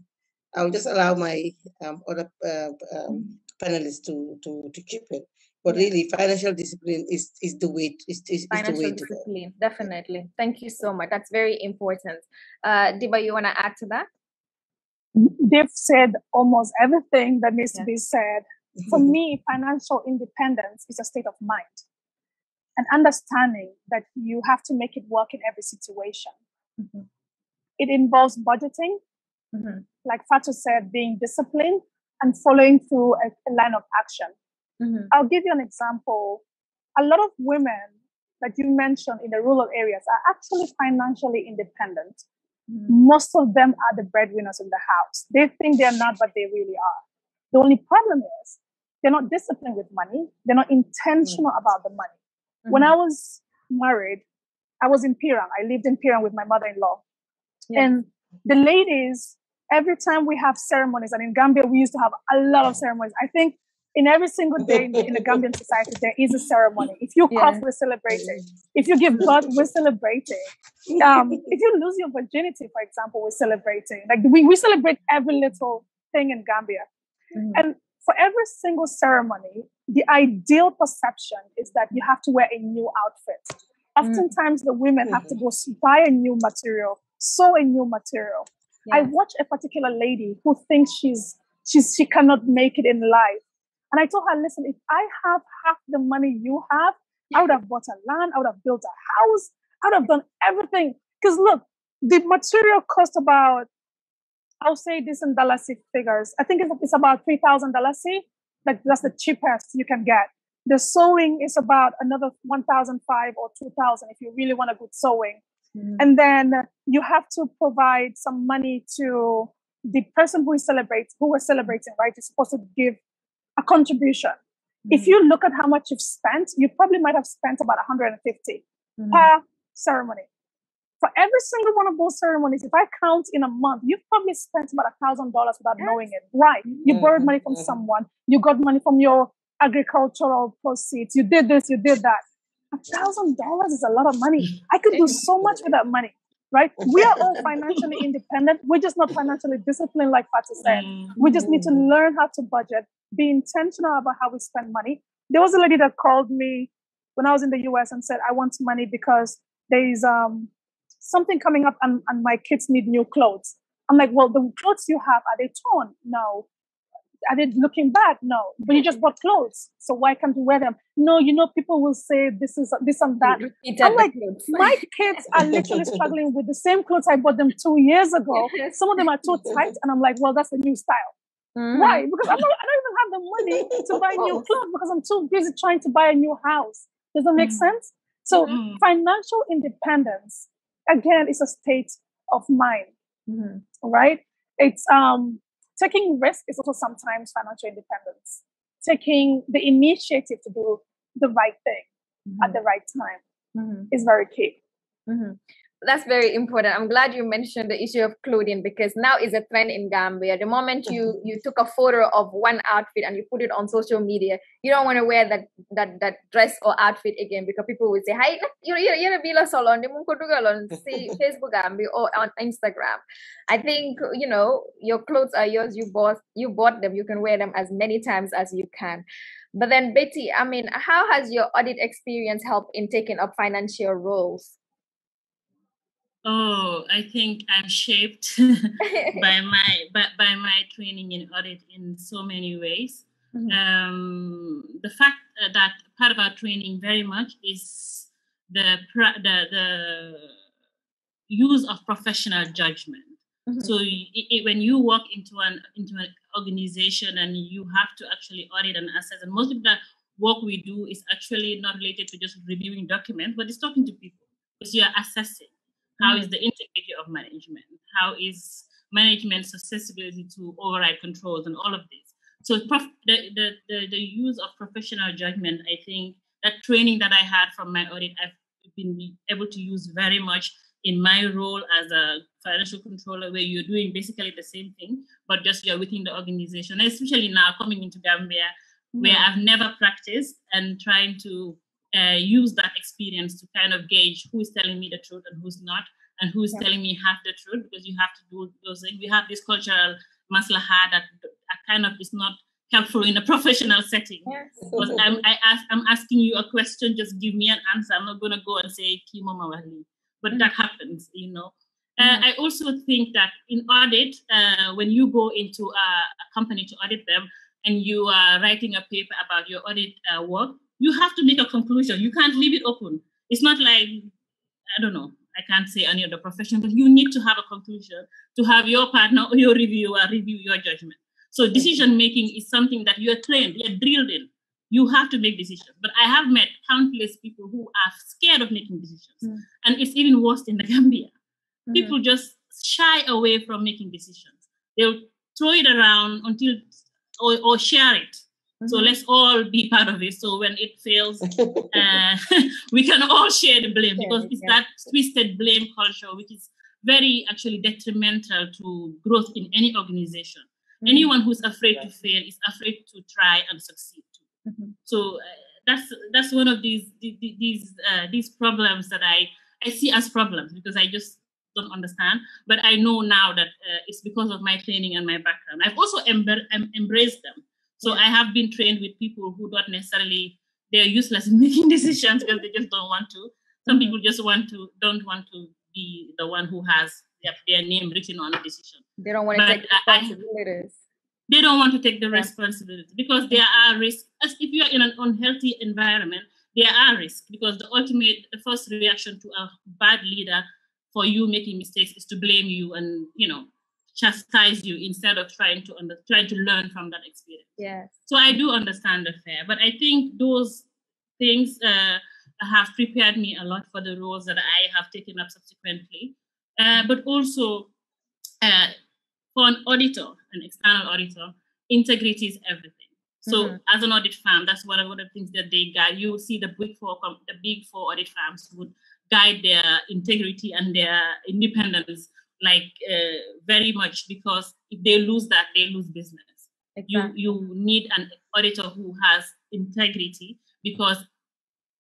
I will just allow my um, other uh, um, panelists to to to keep it. But really, financial discipline is is the way is, is, financial is the way discipline. Definitely. Thank you so much. That's very important. Uh, Dibba, you want to add to that? They've said almost everything that needs to be said. For me, financial independence is a state of mind and understanding that you have to make it work in every situation. Mm-hmm. It involves budgeting, mm-hmm. like Fatou said, being disciplined and following through a, a line of action. Mm-hmm. I'll give you an example. A lot of women that you mentioned in the rural areas are actually financially independent. Most of them are the breadwinners in the house. They think they're not, but they really are. The only problem is they're not disciplined with money. They're not intentional mm-hmm. about the money. Mm-hmm. When I was married, I was in Pirang. I lived in Pirang with my mother-in-law. Yeah. And the ladies, every time we have ceremonies, and in Gambia, we used to have a lot of ceremonies. I think in every single day in, the Gambian society, there is a ceremony. If you cough, we're celebrating. If you give birth, we're celebrating. Um, if you lose your virginity, for example, we're celebrating. Like we, we celebrate every little thing in Gambia. Mm-hmm. And for every single ceremony, the ideal perception is that you have to wear a new outfit. Oftentimes, the women have to go buy a new material, sew a new material. Yeah. I watch a particular lady who thinks she's she's she cannot make it in life and I told her, listen, if I have half the money you have, I would have bought a land, I would have built a house, I would have done everything. Because look, the material cost about, I'll say this in Dalasi figures. I think it's, about three thousand Dalasi. Like that's the cheapest you can get. The sewing is about another one thousand five or two thousand if you really want a good sewing. Mm-hmm. And then you have to provide some money to the person who is celebrating, who we're celebrating, right, You're supposed to give a contribution. Mm-hmm. If you look at how much you've spent, you probably might have spent about 150 mm-hmm. per ceremony. For every single one of those ceremonies, if I count in a month, you've probably spent about a thousand dollars without yes. knowing it. Right. You mm-hmm. borrowed money from mm-hmm. someone, you got money from your agricultural proceeds, you did this, you did that. A thousand dollars is a lot of money. I could do so much with that money right? We are all financially independent. We're just not financially disciplined, like Fatou said. We just need to mm-hmm. learn how to budget, be intentional about how we spend money. There was a lady that called me when I was in the US and said, I want money because there is um, something coming up and, and my kids need new clothes. I'm like, well, the clothes you have, are they torn? No. I did looking back, no. But you just bought clothes, so why can't you wear them? No, you know, people will say this is this and that. I'm like, my kids are literally struggling with the same clothes I bought them two years ago. Some of them are too tight, and I'm like, well, that's the new style. Mm-hmm. Why? Because I'm not, I don't even have the money to buy new clothes because I'm too busy trying to buy a new house. Does that make mm-hmm. sense? So mm-hmm. financial independence again is a state of mind, mm-hmm. right? It's um taking risk is also sometimes financial independence. Taking the initiative to do the right thing mm-hmm. at the right time mm-hmm. is very key. Mm-hmm that's very important. I'm glad you mentioned the issue of clothing because now is a trend in Gambia. The moment you mm-hmm. you took a photo of one outfit and you put it on social media, you don't want to wear that that that dress or outfit again because people will say, "Hi, you know, you're a bila salon, on see Facebook Gambia or on Instagram." I think you know your clothes are yours. You bought you bought them. You can wear them as many times as you can. But then Betty, I mean, how has your audit experience helped in taking up financial roles? Oh, I think I'm shaped by my by, by my training in audit in so many ways. Mm-hmm. Um, the fact that part of our training very much is the the, the use of professional judgment. Mm-hmm. So it, it, when you walk into an into an organization and you have to actually audit and assess, and most of the work we do is actually not related to just reviewing documents, but it's talking to people because you are assessing how is mm. the integrity of management? How is management's susceptibility to override controls and all of this? So prof- the, the, the, the use of professional judgment, I think that training that I had from my audit, I've been able to use very much in my role as a financial controller, where you're doing basically the same thing, but just you're within the organization, especially now coming into Gambia, where mm. I've never practiced and trying to uh, use that experience to kind of gauge who is telling me the truth and who's not, and who's yeah. telling me half the truth, because you have to do those things. We have this cultural maslaha that kind of is not helpful in a professional setting. Yes. Because I'm, I ask, I'm asking you a question, just give me an answer. I'm not going to go and say, Kimo Mawali. But mm-hmm. that happens, you know. Uh, mm-hmm. I also think that in audit, uh, when you go into a, a, company to audit them and you are writing a paper about your audit uh, work, you have to make a conclusion. You can't leave it open. It's not like, I don't know, I can't say any other profession, but you need to have a conclusion to have your partner or your reviewer review your judgment. So decision making is something that you're trained, you're drilled in. You have to make decisions. But I have met countless people who are scared of making decisions. Mm. And it's even worse in the Gambia. Mm-hmm. People just shy away from making decisions. They'll throw it around until or, or share it so mm-hmm. let's all be part of it. So when it fails, uh, we can all share the blame because it's that twisted blame culture, which is very actually detrimental to growth in any organization. Mm-hmm. Anyone who's afraid to fail is afraid to try and succeed too. Mm-hmm. So uh, that's that's one of these these uh, these problems that I I see as problems because I just don't understand. But I know now that uh, it's because of my training and my background. I've also emb- embraced them so I have been trained with people who don't necessarily they're useless in making decisions because they just don't want to. Some people just want to don't want to be the one who has their, their name written on a decision. They don't want to take responsibilities. I, they don't want to take the yeah. responsibility because there are risks. As if you are in an unhealthy environment, there are risks because the ultimate, the first reaction to a bad leader for you making mistakes is to blame you and you know chastise you instead of trying to under, trying to learn from that experience. Yes. So I do understand the fear, but I think those things uh, have prepared me a lot for the roles that I have taken up subsequently. Uh, but also, uh, for an auditor, an external auditor, integrity is everything. So mm-hmm. as an audit firm, that's one of the things that they guide. You see the big four, the big four audit firms would guide their integrity and their independence like uh, very much because if they lose that, they lose business. Exactly. You you need an auditor who has integrity because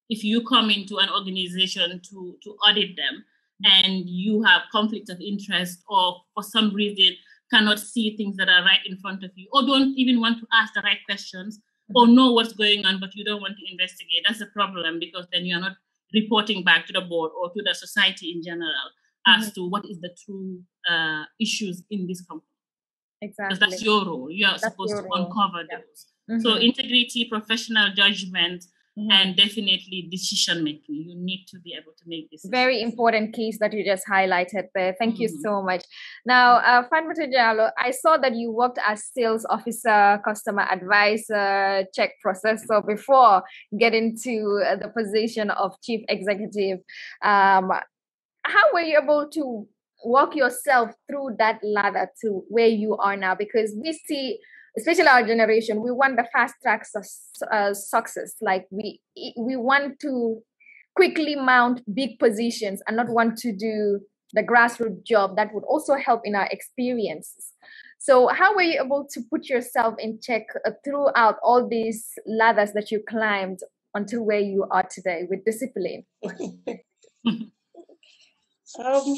if you come into an organization to to audit them and you have conflict of interest or for some reason cannot see things that are right in front of you or don't even want to ask the right questions or know what's going on but you don't want to investigate that's a problem because then you're not reporting back to the board or to the society in general mm-hmm. as to what is the true uh, issues in this company exactly because that's your role you are that's supposed to role. uncover yeah. those mm-hmm. so integrity professional judgment Mm-hmm. and definitely decision making. You need to be able to make this very important case that you just highlighted there. Thank mm-hmm. you so much. Now, uh, Fatoumata Jallow, I saw that you worked as sales officer, customer advisor, check processor before getting to uh, the position of chief executive. Um, how were you able to walk yourself through that ladder to where you are now? Because we see especially our generation we want the fast track uh, success. Like we we want to quickly mount big positions and not want to do the grassroots job that would also help in our experiences. So how were you able to put yourself in check uh, throughout all these ladders that you climbed until where you are today with discipline um,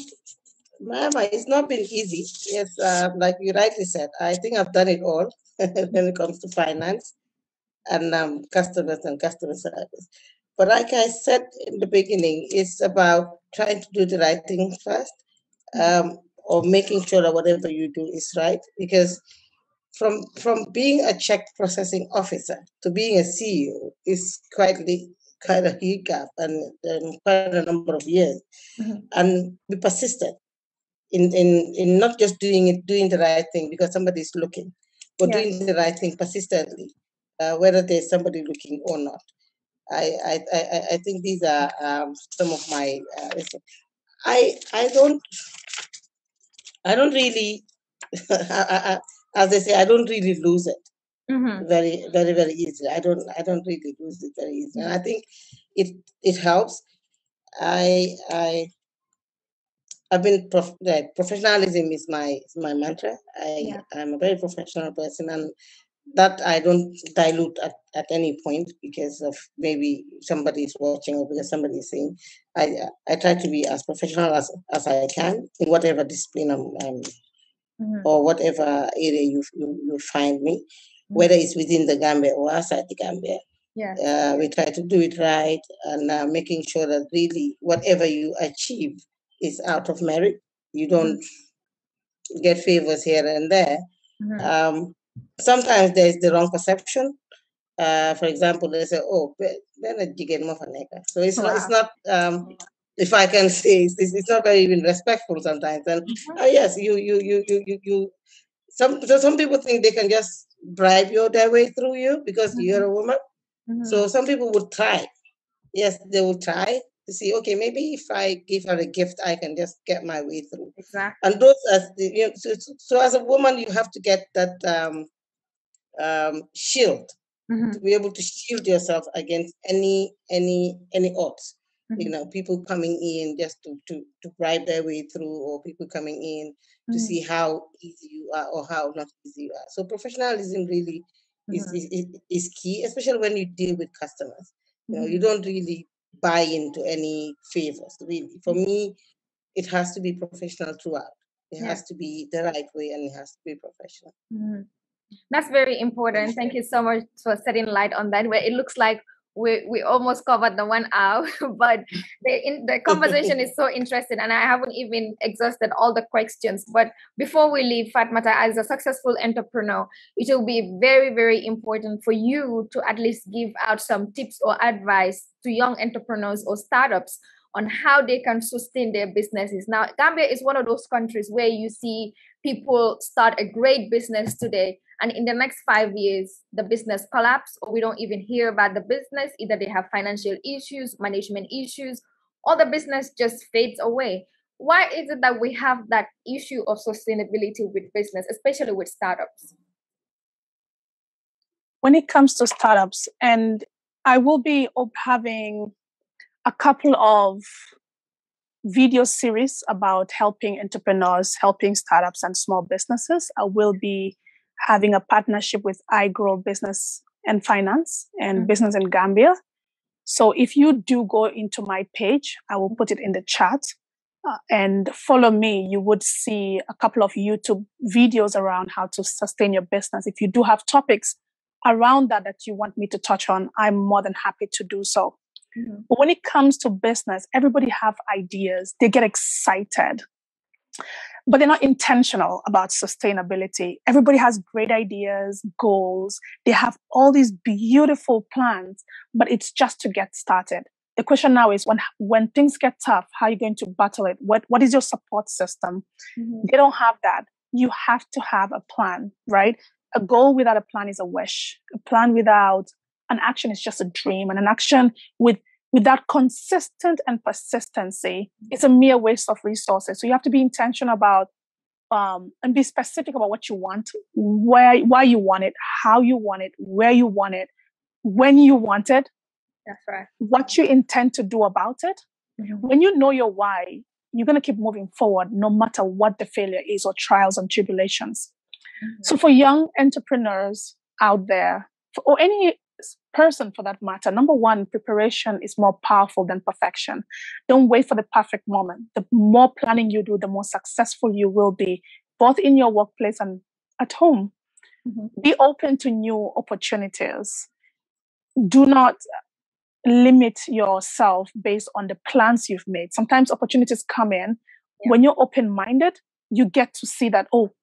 Mama, it's not been easy. Yes, uh, like you rightly said, I think I've done it all. when it comes to finance and um, customers and customer service. But like I said in the beginning, it's about trying to do the right thing first, um, or making sure that whatever you do is right. Because from from being a check processing officer to being a CEO is quite quite a huge gap and, and quite a number of years, mm-hmm. and be persistent in, in in not just doing it, doing the right thing because somebody is looking, but yes. doing the right thing persistently, uh, whether there's somebody looking or not. I I, I, I think these are um, some of my. Uh, I I don't I don't really, as they say, I don't really lose it mm-hmm. very very very easily. I don't I don't really lose it very easily, and I think it it helps. I I I've been prof- like, professionalism is my is my mantra. I yeah. I'm a very professional person, and that I don't dilute at, at any point because of maybe somebody is watching or because somebody is saying. I I try to be as professional as as I can in whatever discipline I'm, I'm mm-hmm. or whatever area you you, you find me. Whether it's within the Gambia or outside the Gambia. Yeah. Uh, we try to do it right and uh, making sure that really whatever you achieve is out of merit. You don't mm-hmm. get favors here and there. Mm-hmm. Um, sometimes there's the wrong perception. Uh, for example, they say, "Oh, then a get more So it's wow. not, it's not. Um, if I can say, it's, it's not very even respectful sometimes. And mm-hmm. oh yes, you you you you you you. Some so some people think they can just bribe you their way through you because mm-hmm. you're a woman. Mm-hmm. So some people would try. Yes, they will try, to see, okay, maybe if I give her a gift, I can just get my way through. Exactly. And those as the, you know, so, so as a woman, you have to get that um, um, shield mm-hmm. to be able to shield yourself against any any any odds. Mm-hmm. You know, people coming in just to, to to bribe their way through, or people coming in to mm-hmm. see how easy you are or how not easy you are. So professionalism really is, mm-hmm. is, is key, especially when you deal with customers. You know, you mm-hmm. don't really buy into any favors. Really, for me, it has to be professional throughout. It yeah. has to be the right way, and it has to be professional. Mm-hmm. That's very important. Thank you so much for setting light on that. Where it looks like we we almost covered the one hour, but the in, the conversation is so interesting, and I haven't even exhausted all the questions. But before we leave, Fatoumata, as a successful entrepreneur, it will be very very important for you to at least give out some tips or advice to young entrepreneurs or startups on how they can sustain their businesses. Now, Gambia is one of those countries where you see people start a great business today and in the next five years the business collapse or we don't even hear about the business either they have financial issues management issues or the business just fades away why is it that we have that issue of sustainability with business, especially with startups? When it comes to startups, and I will be having a couple of video series about helping entrepreneurs, helping startups and small businesses. I will be having a partnership with iGrow Business and Finance and mm-hmm. Business in Gambia. So if you do go into my page, I will put it in the chat uh, and follow me. You would see a couple of YouTube videos around how to sustain your business. If you do have topics around that that you want me to touch on, I'm more than happy to do so. Mm-hmm. But when it comes to business, everybody have ideas. They get excited, but they're not intentional about sustainability. Everybody has great ideas, goals. They have all these beautiful plans, but it's just to get started. The question now is when when things get tough, how are you going to battle it? What what is your support system? Mm-hmm. They don't have that. You have to have a plan, right? A goal without a plan is a wish. A plan without an action is just a dream and an action with without consistent and persistency it's a mere waste of resources so you have to be intentional about um, and be specific about what you want where why you want it how you want it where you want it when you want it that's right what you intend to do about it mm-hmm. when you know your why you're going to keep moving forward no matter what the failure is or trials and tribulations mm-hmm. so for young entrepreneurs out there for, or any person for that matter, number one, preparation is more powerful than perfection. Don't wait for the perfect moment. The more planning you do, the more successful you will be, both in your workplace and at home. Mm-hmm. Be open to new opportunities. Do not limit yourself based on the plans you've made. Sometimes opportunities come in. Yeah. When you're open minded, you get to see that, oh,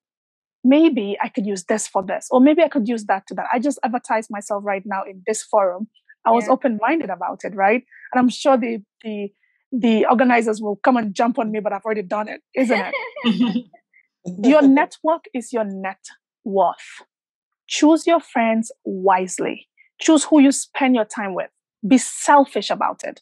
maybe I could use this for this, or maybe I could use that to that. I just advertise myself right now in this forum. I was yeah. open minded about it, right? And I'm sure the the the organizers will come and jump on me, but I've already done it, isn't it? your network is your net worth. Choose your friends wisely. Choose who you spend your time with. Be selfish about it.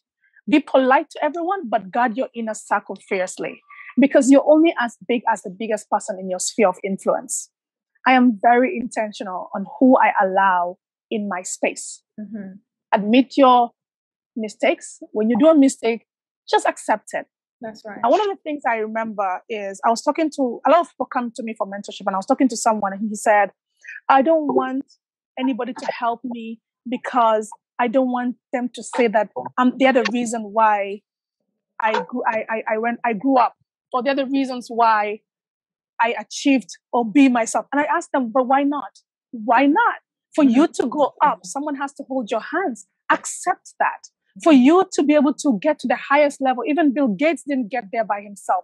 Be polite to everyone, but guard your inner circle fiercely because you're only as big as the biggest person in your sphere of influence. I am very intentional on who I allow in my space. Mm-hmm. Admit your mistakes. When you do a mistake, just accept it. That's right. And one of the things I remember is I was talking to a lot of people come to me for mentorship, and I was talking to someone, and he said, I don't want anybody to help me because I don't want them to say that I'm, they're the reason why I grew, I, I, I went, I grew up or the other reasons why I achieved or be myself. And I asked them, but why not? Why not? For you to go up, someone has to hold your hands. Accept that. For you to be able to get to the highest level, even Bill Gates didn't get there by himself.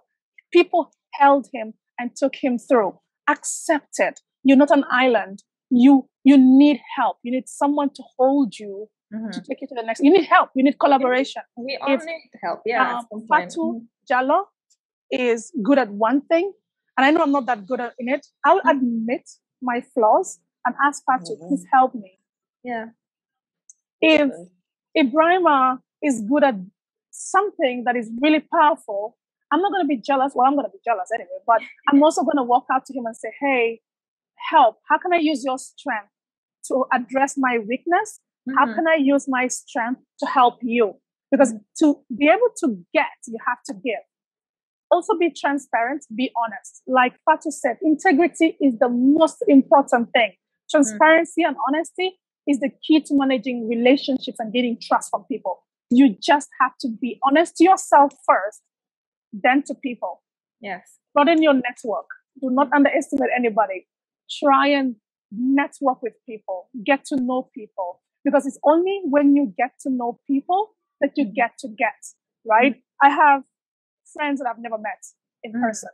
People held him and took him through. Accept it. You're not an island. You you need help. You need someone to hold you mm-hmm. to take you to the next. You need help. You need collaboration. We all if, need help. Yeah. Um, Fatou mm-hmm. Is good at one thing, and I know I'm not that good at in it, I'll mm-hmm. admit my flaws and ask to mm-hmm. please help me. Yeah. If Ibrahima is good at something that is really powerful, I'm not going to be jealous. Well, I'm going to be jealous anyway, but I'm also going to walk out to him and say, hey, help. How can I use your strength to address my weakness? Mm-hmm. How can I use my strength to help you? Because to be able to get, you have to give also be transparent, be honest. Like Fatou said, integrity is the most important thing. Transparency mm. and honesty is the key to managing relationships and getting trust from people. You just have to be honest to yourself first, then to people. Yes. In your network. Do not underestimate anybody. Try and network with people, get to know people, because it's only when you get to know people that you get to get, right? Mm-hmm. I have friends that I've never met in mm. person.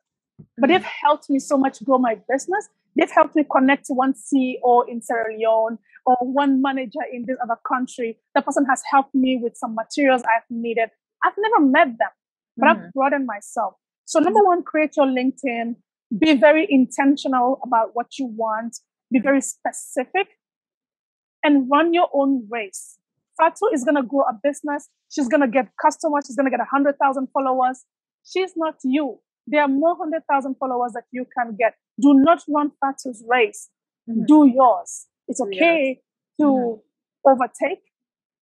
But they've helped me so much grow my business. They've helped me connect to one CEO in Sierra Leone or one manager in this other country. The person has helped me with some materials I've needed. I've never met them, but mm. I've broadened myself. So number one, create your LinkedIn. Be very intentional about what you want. Be very specific and run your own race. Fatou is going to grow a business. She's going to get customers. She's going to get 100,000 followers She's not you. There are more 100,000 followers that you can get. Do not run Fatou's race. Mm-hmm. Do yours. It's okay yes. to mm-hmm. overtake,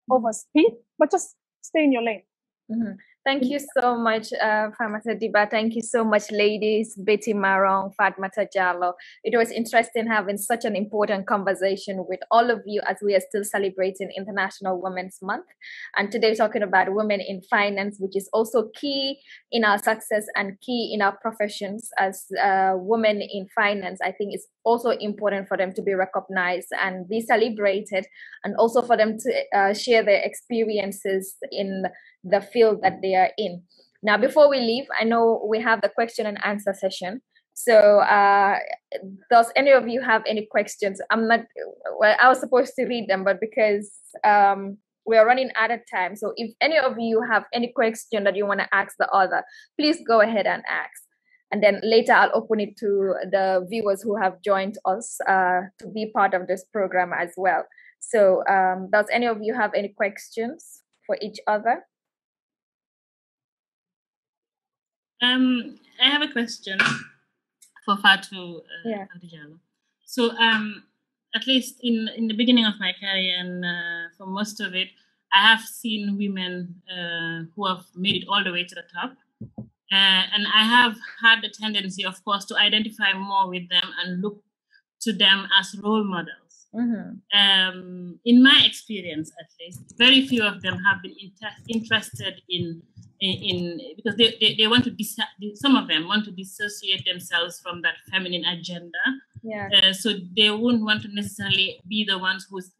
overspeed, but just stay in your lane. Mm-hmm. Thank you so much, uh, Fatoumata Dibba. Thank you so much, ladies. Betty Marong, Fatoumata Jallow. It was interesting having such an important conversation with all of you as we are still celebrating International Women's Month. And today, talking about women in finance, which is also key in our success and key in our professions as uh, women in finance. I think it's also important for them to be recognized and be celebrated, and also for them to uh, share their experiences in the field that they are in. Now, before we leave, I know we have the question and answer session. So, uh, does any of you have any questions? I'm not, well, I was supposed to read them, but because um, we are running out of time. So, if any of you have any question that you want to ask the other, please go ahead and ask. And then later, I'll open it to the viewers who have joined us uh, to be part of this program as well. So, um, does any of you have any questions for each other? Um, I have a question for Fatou uh, yeah. So, um, at least in in the beginning of my career and uh, for most of it, I have seen women uh, who have made it all the way to the top. Uh, and I have had the tendency, of course, to identify more with them and look to them as role models. Mm-hmm. Um, in my experience, at least, very few of them have been inter- interested in in, because they, they, they want to dis- some of them want to dissociate themselves from that feminine agenda yeah uh, so they wouldn't want to necessarily be the ones who's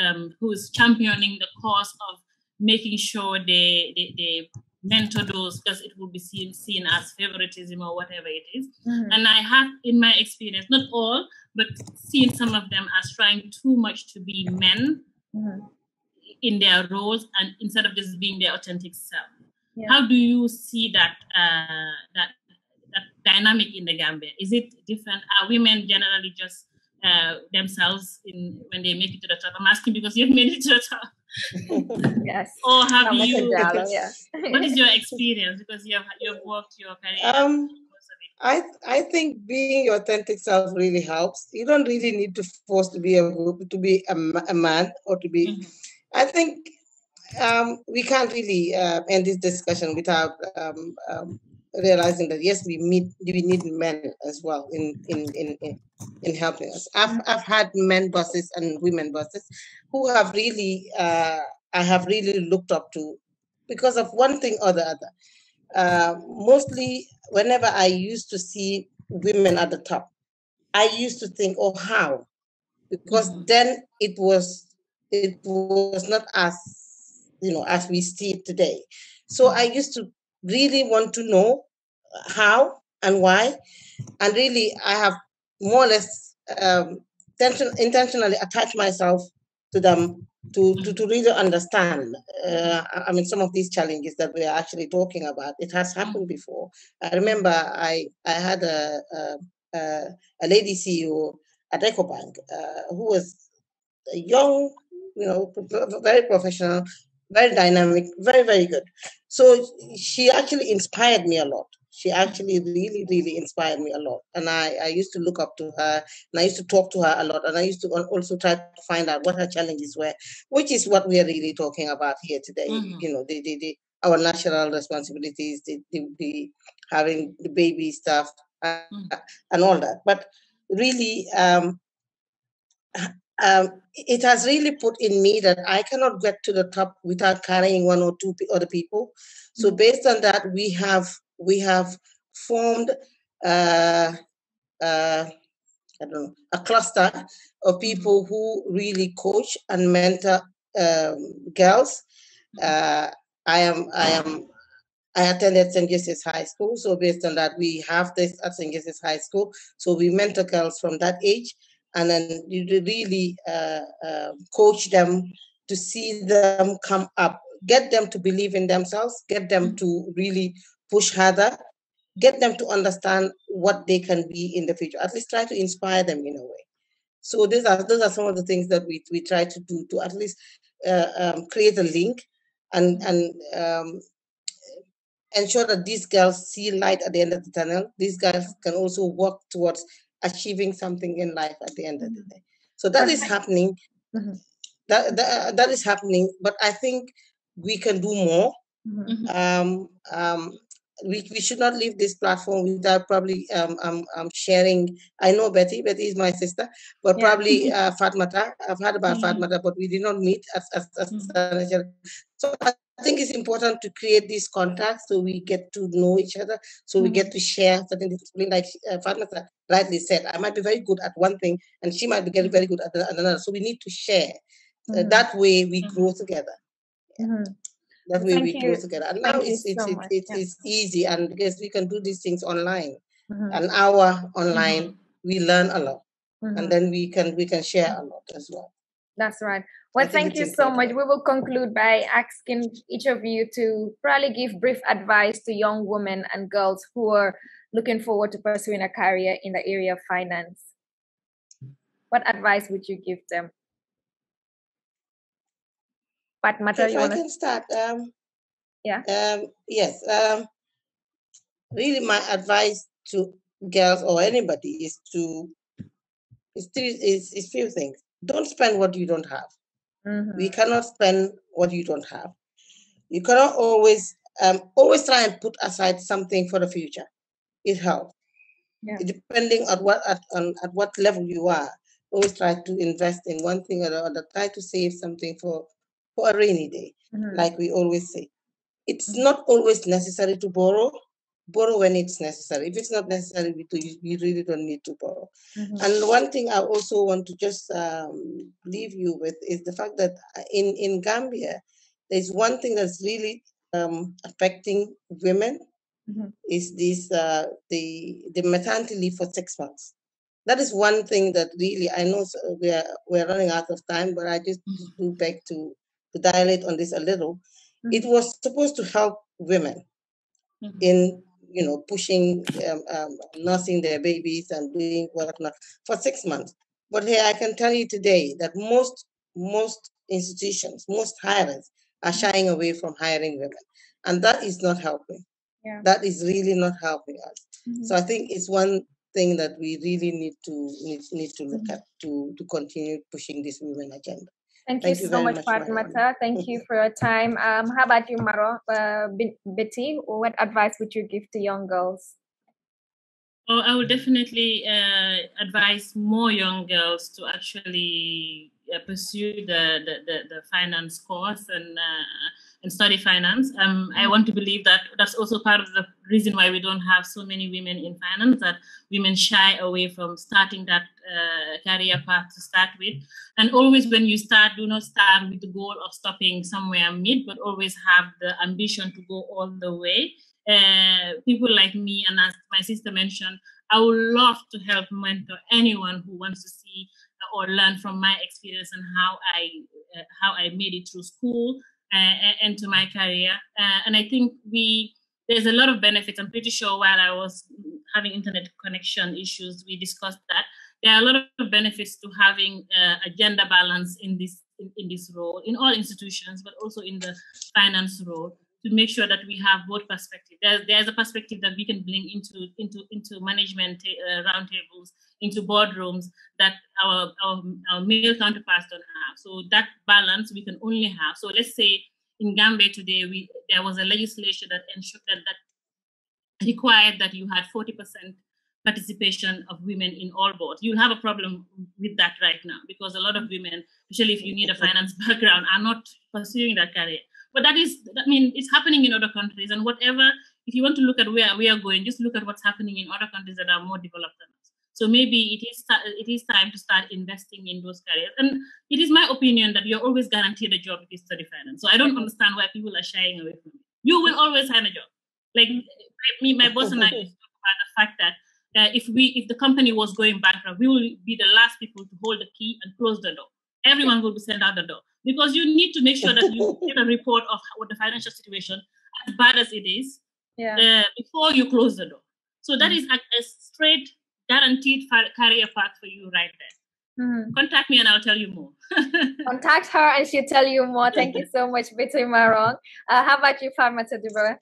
um, who's championing the cause of making sure they they, they mentor those because it will be seen seen as favoritism or whatever it is. Mm-hmm. and i have in my experience not all but seen some of them as trying too much to be men mm-hmm. in their roles and instead of just being their authentic self yeah. How do you see that uh, that that dynamic in the Gambia? Is it different? Are women generally just uh, themselves in when they make it to the top? I'm asking because you've made it to the top. Yes. Or have you? yeah. what is your experience? Because you have you've worked your career. Um, I I think being your authentic self really helps. You don't really need to force to be a to be a, a man or to be. Mm-hmm. I think um, we can't really uh, end this discussion without um, um, realizing that yes, we meet we need men as well in in in in, in helping us. I've I've had men bosses and women bosses who have really uh, I have really looked up to because of one thing or the other. Uh, mostly, whenever I used to see women at the top, I used to think, "Oh, how?" Because mm-hmm. then it was it was not as you know, as we see it today. So I used to really want to know how and why. And really, I have more or less um, intentionally attached myself to them to, to, to really understand. Uh, I mean, some of these challenges that we are actually talking about, it has happened before. I remember I, I had a, a, a lady CEO at EcoBank uh, who was a young, you know, very professional, very dynamic, very, very good. So she actually inspired me a lot. She actually really, really inspired me a lot. And I, I used to look up to her and I used to talk to her a lot. And I used to also try to find out what her challenges were, which is what we are really talking about here today. Mm-hmm. You know, the, the, the, our national responsibilities, the, the, the having the baby stuff uh, mm-hmm. and all that. But really, um, um, it has really put in me that I cannot get to the top without carrying one or two other people. So mm-hmm. based on that, we have we have formed uh, uh, I don't know a cluster of mm-hmm. people who really coach and mentor um, girls. Mm-hmm. Uh, I am I am I attended St. Joseph's High School, so based on that, we have this at St. Joseph's High School. So we mentor girls from that age and then you really uh, uh, coach them to see them come up, get them to believe in themselves, get them to really push harder, get them to understand what they can be in the future. At least try to inspire them in a way. So these are those are some of the things that we we try to do to at least uh, um, create a link and and um, ensure that these girls see light at the end of the tunnel. These girls can also work towards achieving something in life at the end of the day. So that is happening. Mm-hmm. That, that, that is happening, but I think we can do more. Mm-hmm. Um, um, we, we should not leave this platform without probably um, um, um sharing. I know Betty, Betty is my sister, but yeah. probably uh, Fatoumata. I've heard about mm-hmm. Fatoumata, but we did not meet as, as, as mm-hmm. So I think it's important to create these contacts so we get to know each other, so mm-hmm. we get to share certain discipline. Like uh, Fatoumata rightly said, I might be very good at one thing, and she might be very, very good at another. So we need to share. Uh, mm-hmm. that way, we mm-hmm. grow together. Yeah. Mm-hmm. That way Thank we you. grow together. And now it's it's, so it's, it's, yeah. it's, easy and because we can do these things online. Mm-hmm. An hour online, mm-hmm. we learn a lot. Mm-hmm. And then we can we can share a lot as well. That's right. Well, thank you so much. We will conclude by asking each of you to probably give brief advice to young women and girls who are looking forward to pursuing a career in the area of finance. What advice would you give them? But Mata, if I wanna... can start. Um, yeah. Um, yes. Um, really, my advice to girls or anybody is to is three is, is few things. Don't spend what you don't have. Mm-hmm. We cannot spend what you don't have. You cannot always um, always try and put aside something for the future. It helps. Yeah. Depending on what at, on, at what level you are, always try to invest in one thing or the other. Try to save something for for a rainy day, mm-hmm. like we always say. It's not always necessary to borrow. Borrow when it's necessary. If it's not necessary, we, do, we really don't need to borrow. Mm-hmm. And one thing I also want to just um, leave you with is the fact that uh, in, in Gambia, there's one thing that's really um, affecting women mm-hmm. is this uh, the the maternity leave for six months. That is one thing that really I know we are we're running out of time, but I just mm-hmm. do beg to to dilate on this a little, mm-hmm. it was supposed to help women mm-hmm. in you know pushing um, um, nursing their babies and doing whatnot for six months. But here I can tell you today that most most institutions, most hirers are shying away from hiring women, and that is not helping. Yeah. That is really not helping us. Mm-hmm. So I think it's one thing that we really need to need, need to look mm-hmm. at to to continue pushing this women agenda. Thank, Thank you, you so much, Fatoumata. Thank you for your time. Um, how about you, Maro? Uh, Betty, what advice would you give to young girls? Oh, I would definitely uh, advise more young girls to actually uh, pursue the, the, the, the, finance course and uh, and study finance. Um, I want to believe that that's also part of the reason why we don't have so many women in finance, that women shy away from starting that uh, career path to start with. And always when you start, do not start with the goal of stopping somewhere mid, but always have the ambition to go all the way. Uh, people like me, and as my sister mentioned, I would love to help mentor anyone who wants to see or learn from my experience and how I uh, how I made it through school and to my career. Uh, and I think we there's a lot of benefits. I'm pretty sure while I was having internet connection issues, we discussed that there are a lot of benefits to having uh, a gender balance in this in, in, this role in all institutions, but also in the finance role to make sure that we have both perspectives. There's, there's a perspective that we can bring into into into management uh, roundtables, into boardrooms that our, our our male counterparts don't have. So that balance we can only have. So let's say in Gambia today, we there was a legislation that ensured that, that required that you had 40% participation of women in all boards. You'll have a problem with that right now because a lot of women, especially if you need a finance background, are not pursuing that career. But that is, I mean, it's happening in other countries. And whatever, if you want to look at where we are going, just look at what's happening in other countries that are more developed than us. So maybe it is it is time to start investing in those careers. And it is my opinion that you're always guaranteed a job if you study finance. So I don't understand why people are shying away from it. You will always have a job. Like me, my boss and I talk about the fact that uh, if we if the company was going bankrupt, we will be the last people to hold the key and close the door. Everyone will be sent out the door because you need to make sure that you get a report of what the financial situation, as bad as it is, yeah. uh, before you close the door. So that mm-hmm. is a, a, straight, guaranteed career path for you right there. Mm-hmm. Contact me and I'll tell you more. Contact her and she'll tell you more. Thank you so much, Betty Marong. Uh, how about you, Fatoumata Dibba?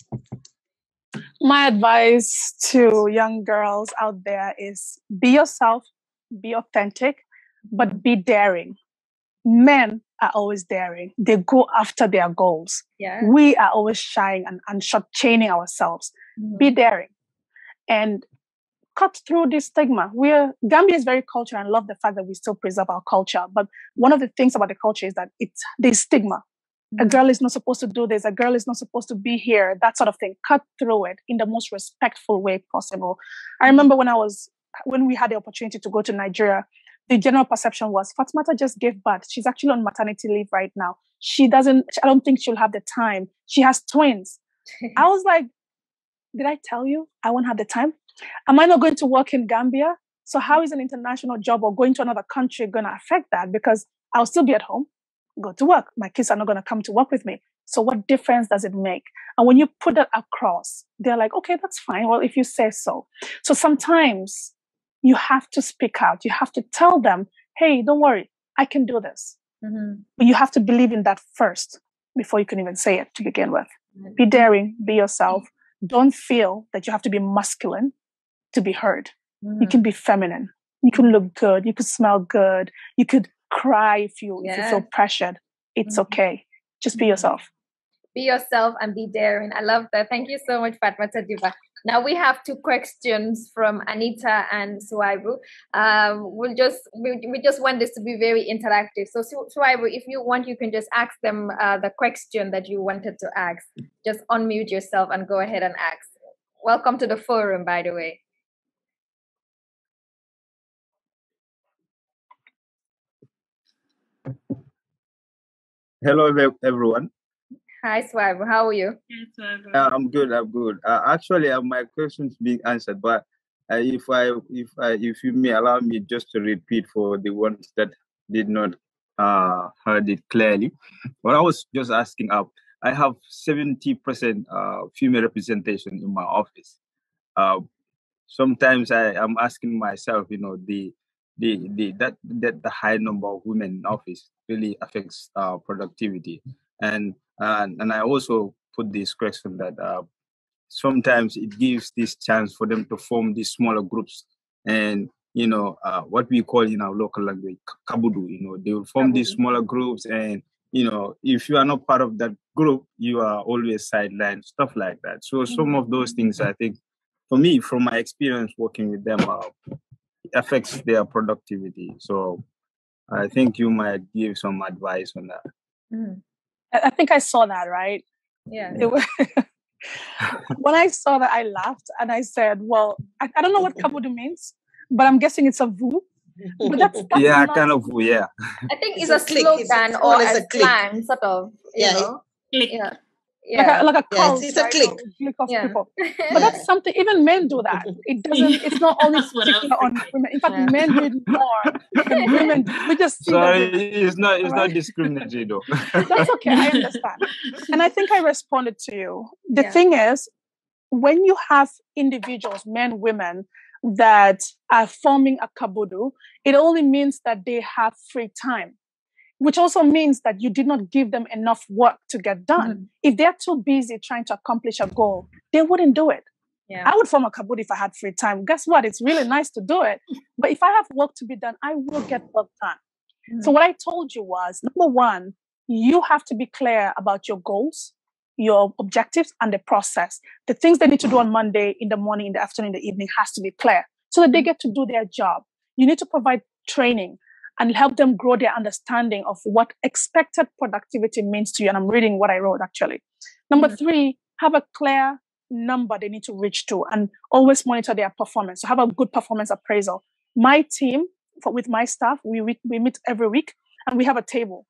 My advice to young girls out there is be yourself, be authentic, but be daring. Men are always daring. They go after their goals. Yeah. We are always shying and, and short-chaining ourselves. Mm-hmm. Be daring. And cut through this stigma. We're Gambia is very cultural and love the fact that we still preserve our culture. But one of the things about the culture is that it's there's stigma. A mm-hmm. girl is not supposed to do this. A girl is not supposed to be here. That sort of thing. Cut through it in the most respectful way possible. I remember when I was when we had the opportunity to go to Nigeria, the general perception was Fatoumata just gave birth. She's actually on maternity leave right now. She doesn't, I don't think she'll have the time. She has twins. I was like, did I tell you I won't have the time? Am I not going to work in Gambia? So how is an international job or going to another country going to affect that? Because I'll still be at home, go to work. My kids are not going to come to work with me. So what difference does it make? And when you put that across, they're like, okay, that's fine. Well, if you say so. So sometimes you have to speak out. You have to tell them, hey, don't worry, I can do this. Mm-hmm. But you have to believe in that first before you can even say it to begin with. Mm-hmm. Be daring, be yourself. Don't feel that you have to be masculine to be heard. Mm-hmm. You can be feminine. You can look good. You could smell good. You could cry if you, yeah. if you feel pressured. It's mm-hmm. okay. Just be mm-hmm. yourself. Be yourself and be daring. I love that. Thank you so much, Fatoumata Dibba. Now we have two questions from Anita and Suwaibu. Um, we'll just we, we just want this to be very interactive. So Suwaibu, if you want, you can just ask them uh, the question that you wanted to ask. Just unmute yourself and go ahead and ask. Welcome to the forum, by the way. Hello, everyone. Hi, Swab. How are you? Uh, I'm good. I'm good. Uh, actually, uh, my questions being answered, but uh, if I, if I, if you may allow me just to repeat for the ones that did not uh, heard it clearly, what I was just asking up, I have 70% uh, female representation in my office. Uh, sometimes I am asking myself, you know, the the, the that that the high number of women in office really affects uh, productivity and and and I also put this question that uh, sometimes it gives this chance for them to form these smaller groups. And you know uh, what we call in our local language kabudu you know they will form these smaller groups and you know if you are not part of that group you are always sidelined stuff like that. So some of those things i think for me from my experience working with them uh, affects their productivity. So i think you might give some advice on that. Mm. I think I saw that, right? Yeah. Was, when I saw that, I laughed and I said, "Well, I, I don't know what kabudu means, but I'm guessing it's a vu." But that's, that's yeah, not, kind of yeah. I think it's, it's a, a slogan or a, a slang, sort of. yeah, know? yeah yeah. like a, like a cult, it's a click. click of yeah. people. But that's something even men do that. It doesn't. It's not only particular on women. In fact, yeah. men do it more than women. We just see Sorry, it's not. It's right? not discriminatory though. that's okay. I understand, and I think I responded to you. The yeah. thing is, when you have individuals, men, women, that are forming a kabudu, it only means that they have free time which also means that you did not give them enough work to get done. Mm-hmm. If they're too busy trying to accomplish a goal, they wouldn't do it. Yeah. I would form a kabut if I had free time. Guess what? It's really nice to do it. But if I have work to be done, I will get work done. Mm-hmm. So, what I told you was number one, you have to be clear about your goals, your objectives, and the process. The things they need to do on Monday, in the morning, in the afternoon, in the evening has to be clear so that they get to do their job. You need to provide training and help them grow their understanding of what expected productivity means to you. And I'm reading what I wrote actually. Number mm-hmm. three, have a clear number they need to reach to and always monitor their performance. So have a good performance appraisal. My team, for, with my staff, we, we, we meet every week and we have a table.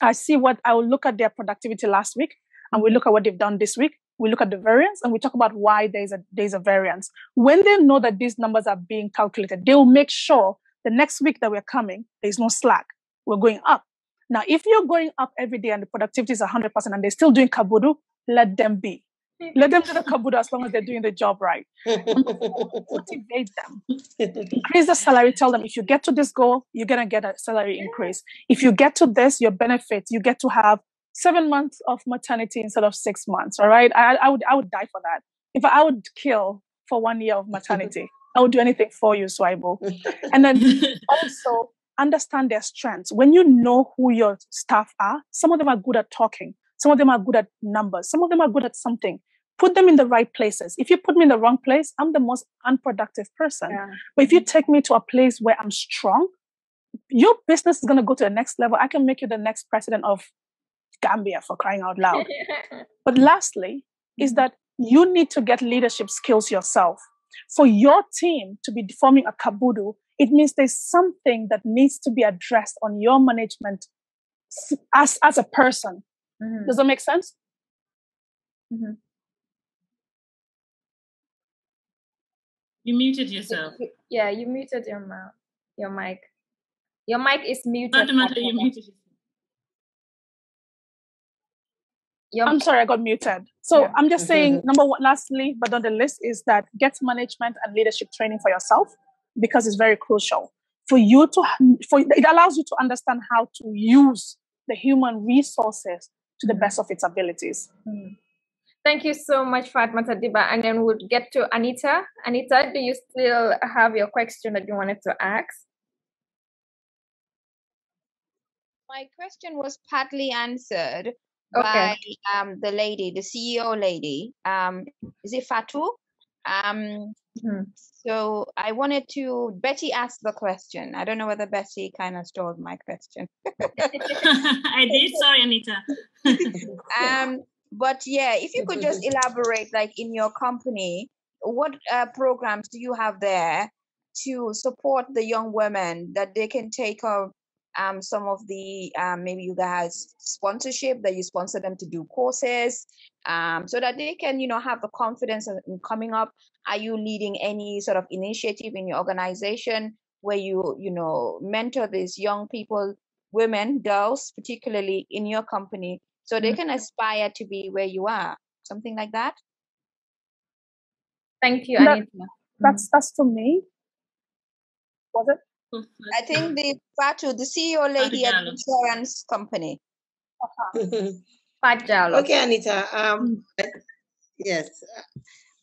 I see what I will look at their productivity last week and we look at what they've done this week. We look at the variance and we talk about why there's a there's a variance. When they know that these numbers are being calculated, they will make sure the next week that we're coming, there's no slack. We're going up. Now, if you're going up every day and the productivity is 100% and they're still doing kabudu, let them be. Let them do the kabudu as long as they're doing the job right. Motivate them. Increase the salary. Tell them if you get to this goal, you're going to get a salary increase. If you get to this, your benefits, you get to have seven months of maternity instead of six months. All right. I, I would I would die for that. if I would kill for one year of maternity, I would do anything for you, Swaibo. and then also understand their strengths. When you know who your staff are, some of them are good at talking, some of them are good at numbers, some of them are good at something. Put them in the right places. If you put me in the wrong place, I'm the most unproductive person. Yeah. But if you take me to a place where I'm strong, your business is going to go to the next level. I can make you the next president of Gambia for crying out loud. but lastly, is that you need to get leadership skills yourself. For your team to be forming a kabudu, it means there's something that needs to be addressed on your management as, as a person. Mm-hmm. Does that make sense? Mm-hmm. You muted yourself. Yeah, you muted your mouth, your mic. Your mic is muted. Automatically, you muted yourself. Your I'm sorry, I got muted. So yeah. I'm just saying, number one, lastly, but on the list is that get management and leadership training for yourself because it's very crucial for you to for it allows you to understand how to use the human resources to the best of its abilities. Mm. Thank you so much, Fatoumata Dibba. And then we'll get to Anita. Anita, do you still have your question that you wanted to ask? My question was partly answered okay. by um, the lady, the CEO lady. Um, is it Fatou? Um, mm-hmm. So I wanted to, Betty asked the question. I don't know whether Betty kind of stole my question. I did. Sorry, Anita. um, but yeah, if you could just elaborate, like in your company, what uh, programs do you have there to support the young women that they can take up um, some of the um, maybe you guys sponsorship that you sponsor them to do courses um, so that they can you know have the confidence in coming up. Are you leading any sort of initiative in your organization where you you know mentor these young people women girls particularly in your company so they mm-hmm. can aspire to be where you are? Something like that? Thank you that, that's that's for me. Was it I think the Fatou, the CEO lady at the insurance company. okay, Anita. Um, yes,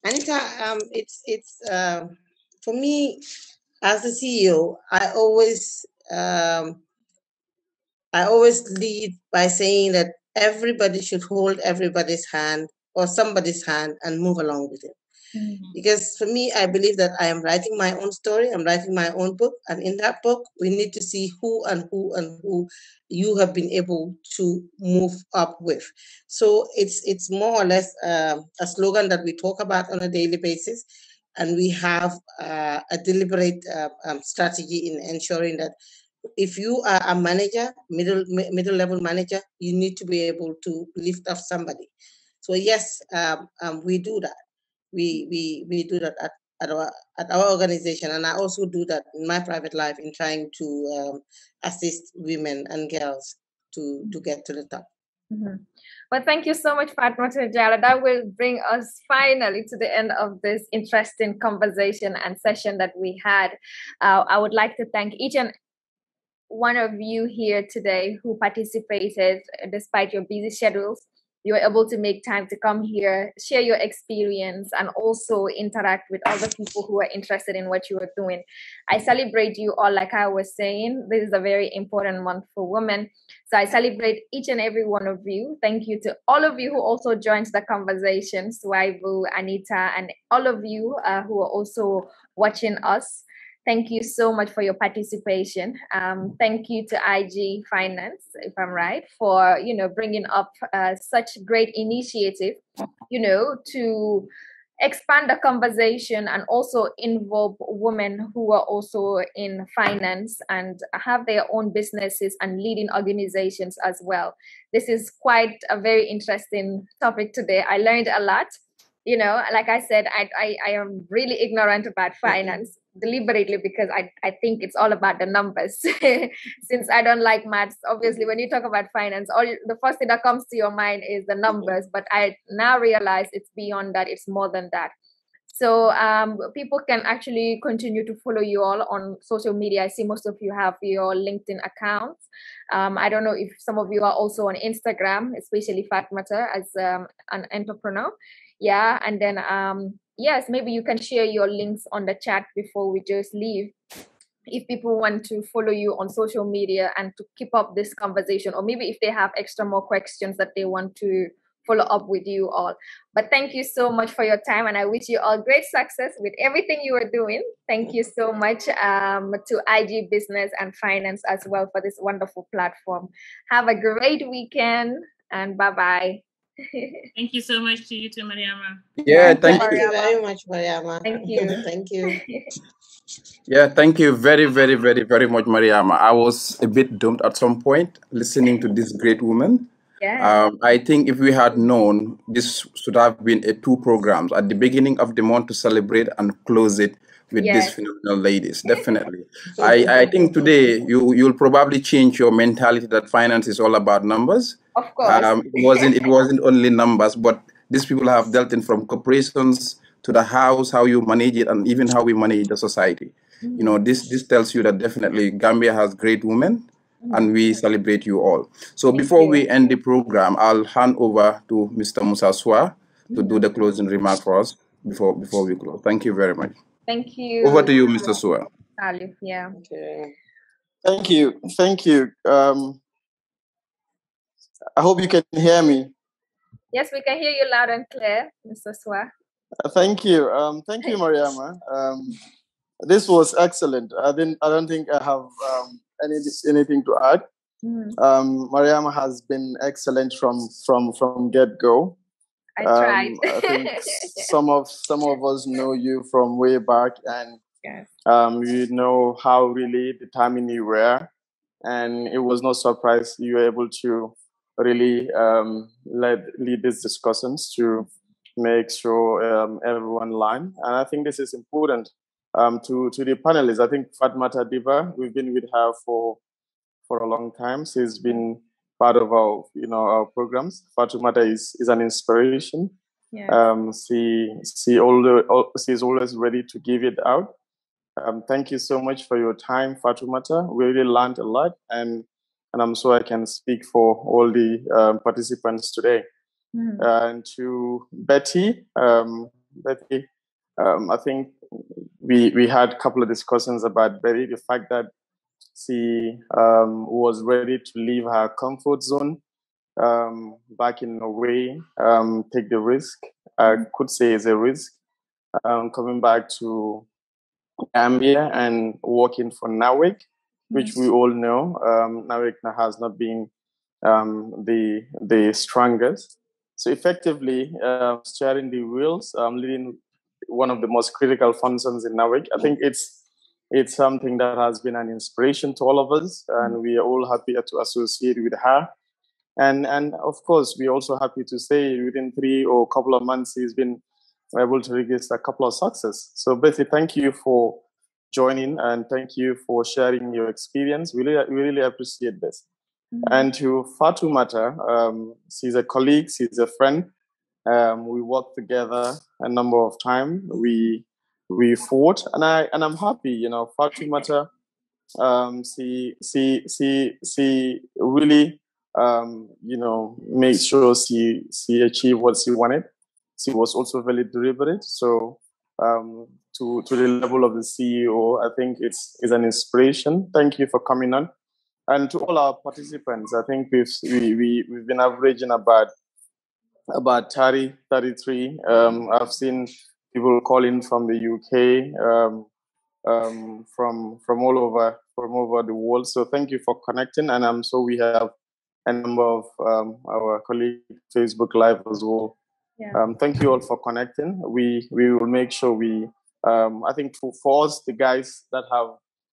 Anita. Um, it's it's uh, for me as a CEO. I always um, I always lead by saying that everybody should hold everybody's hand or somebody's hand and move along with it. Mm-hmm. Because for me, I believe that I am writing my own story, I'm writing my own book, and in that book, we need to see who and who and who you have been able to move up with. So it's it's more or less uh, a slogan that we talk about on a daily basis, and we have uh, a deliberate uh, um, strategy in ensuring that if you are a manager, middle middle level manager, you need to be able to lift up somebody. So yes, um, um, we do that we we we do that at, at our at our organization, and I also do that in my private life in trying to um, assist women and girls to to get to the top. Mm-hmm. Well, thank you so much, Fatoumata Jallow. That will bring us finally to the end of this interesting conversation and session that we had. Uh, I would like to thank each and one of you here today who participated despite your busy schedules you were able to make time to come here, share your experience, and also interact with other people who are interested in what you are doing. I celebrate you all, like I was saying. This is a very important month for women. So I celebrate each and every one of you. Thank you to all of you who also joined the conversation, Swaibu, Anita, and all of you uh, who are also watching us. Thank you so much for your participation. Um, thank you to IG Finance, if I'm right, for you know bringing up uh, such great initiative, you know, to expand the conversation and also involve women who are also in finance and have their own businesses and leading organizations as well. This is quite a very interesting topic today. I learned a lot you know like i said i i, I am really ignorant about finance deliberately because i i think it's all about the numbers. Since i don't like maths obviously when you talk about finance all the first thing that comes to your mind is the numbers but i now realize it's beyond that it's more than that. So um, people can actually continue to follow you all on social media. I see most of you have your LinkedIn accounts. Um, I don't know if some of you are also on Instagram, especially Fatoumata as um, an entrepreneur yeah and then um yes maybe you can share your links on the chat before we just leave. If people want to follow you on social media and to keep up this conversation or maybe if they have extra more questions that they want to follow up with you all. But thank you so much for your time and i wish you all great success with everything you are doing. Thank you so much um, to ig business and finance as well for this wonderful platform. Have a great weekend and bye bye thank you so much to you too mariama yeah thank, thank you very much mariama thank you thank you yeah, thank you very, very, very, very much, Mariama. I was a bit doomed at some point listening to this great woman. Yeah. Um, I think if we had known, this should have been a two programs at the beginning of the month to celebrate and close it with Yes. these phenomenal ladies. Definitely. I, I think today you you'll probably change your mentality that finance is all about numbers. Of course. Um, it wasn't it wasn't only numbers, but these people have dealt in from corporations to the house, how you manage it, and even how we manage the society. You know, this this tells you that definitely Gambia has great women, and we celebrate you all. So before we end the program, I'll hand over to Mr. Musa Swa to do the closing remark for us before before we close. Thank you very much. Thank you. Over to you, Mr. Swa. Salif. Yeah. okay. Thank you. Thank you. Um, I hope you can hear me. Yes, we can hear you loud and clear, Mr. Swa. Uh, Thank you. Um, thank you, Mariama. Um, this was excellent. I didn't. I don't think I have um, any anything to add. Mhm. Um, Mariama has been excellent from from from get go. I tried. Um, I think some of some of us know you from way back, and yes. um, you know how really determined you were, and it was no surprise you were able to really um, lead lead these discussions to make sure um, everyone line. And I think this is important um, to to the panelists. I think Fatoumata Dibba, we've been with her for for a long time. She's been part of our you know our programs. Fatoumata is is an inspiration. Yeah. Um, she she always she's always ready to give it out. Um, thank you so much for your time, Fatoumata. We really learned a lot, and and I'm sure I can speak for all the um, participants today. Mhm. And to Betty, um, Betty, um, I think we we had a couple of discussions about Betty. The fact that she um, was ready to leave her comfort zone um, back in Norway, um, take the risk. I could say it's a risk um, coming back to Gambia and working for NAWEC, which we all know um, has not been um, the the strongest. So effectively, uh, steering the wheels, um, leading one of the most critical functions in NAWEC. I think it's it's something that has been an inspiration to all of us, and we are all happy to associate with her. And and of course, we're also happy to say within three or couple of months, he's been able to register a couple of success. So Betty, thank you for joining and thank you for sharing your experience. We really, we really appreciate this. And to Fatoumata, um, she's a colleague, she's a friend. Um, we worked together a number of times. We we fought, and I and I'm happy. You know, Fatoumata, um, she she she she really um, you know made sure she she achieved what she wanted. She was also very deliberate. So um, to to the level of the CEO, I think it's is an inspiration. Thank you for coming on. And to all our participants, I think we've we, we, we've been averaging about about 30, 33. Um, I've seen people calling from the UK, um, um, from from all over from over the world. So thank you for connecting, and I'm sure we have a number of um, our colleagues Facebook Live as well. Yeah. Um, thank you all for connecting. We we will make sure we. Um, I think for, for us, the guys that have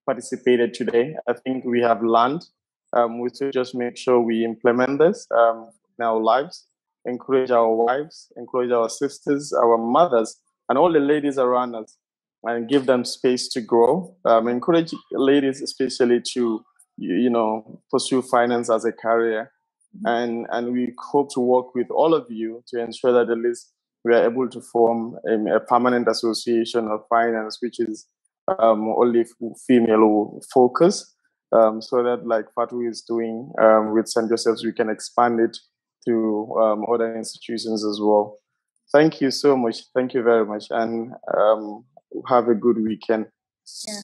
participated today, I think we have learned. Um, we should just make sure we implement this um, in our lives, encourage our wives, encourage our sisters, our mothers, and all the ladies around us, and give them space to grow. Um, encourage ladies, especially to you, you know pursue finance as a career, and and we hope to work with all of you to ensure that at least we are able to form a, permanent association of finance, which is um, only female focus, um, so that like Fatou is doing um, with St. Joseph's, we can expand it to um, other institutions as well. thank you so much. Thank you very much, and um, have a good weekend. Yeah.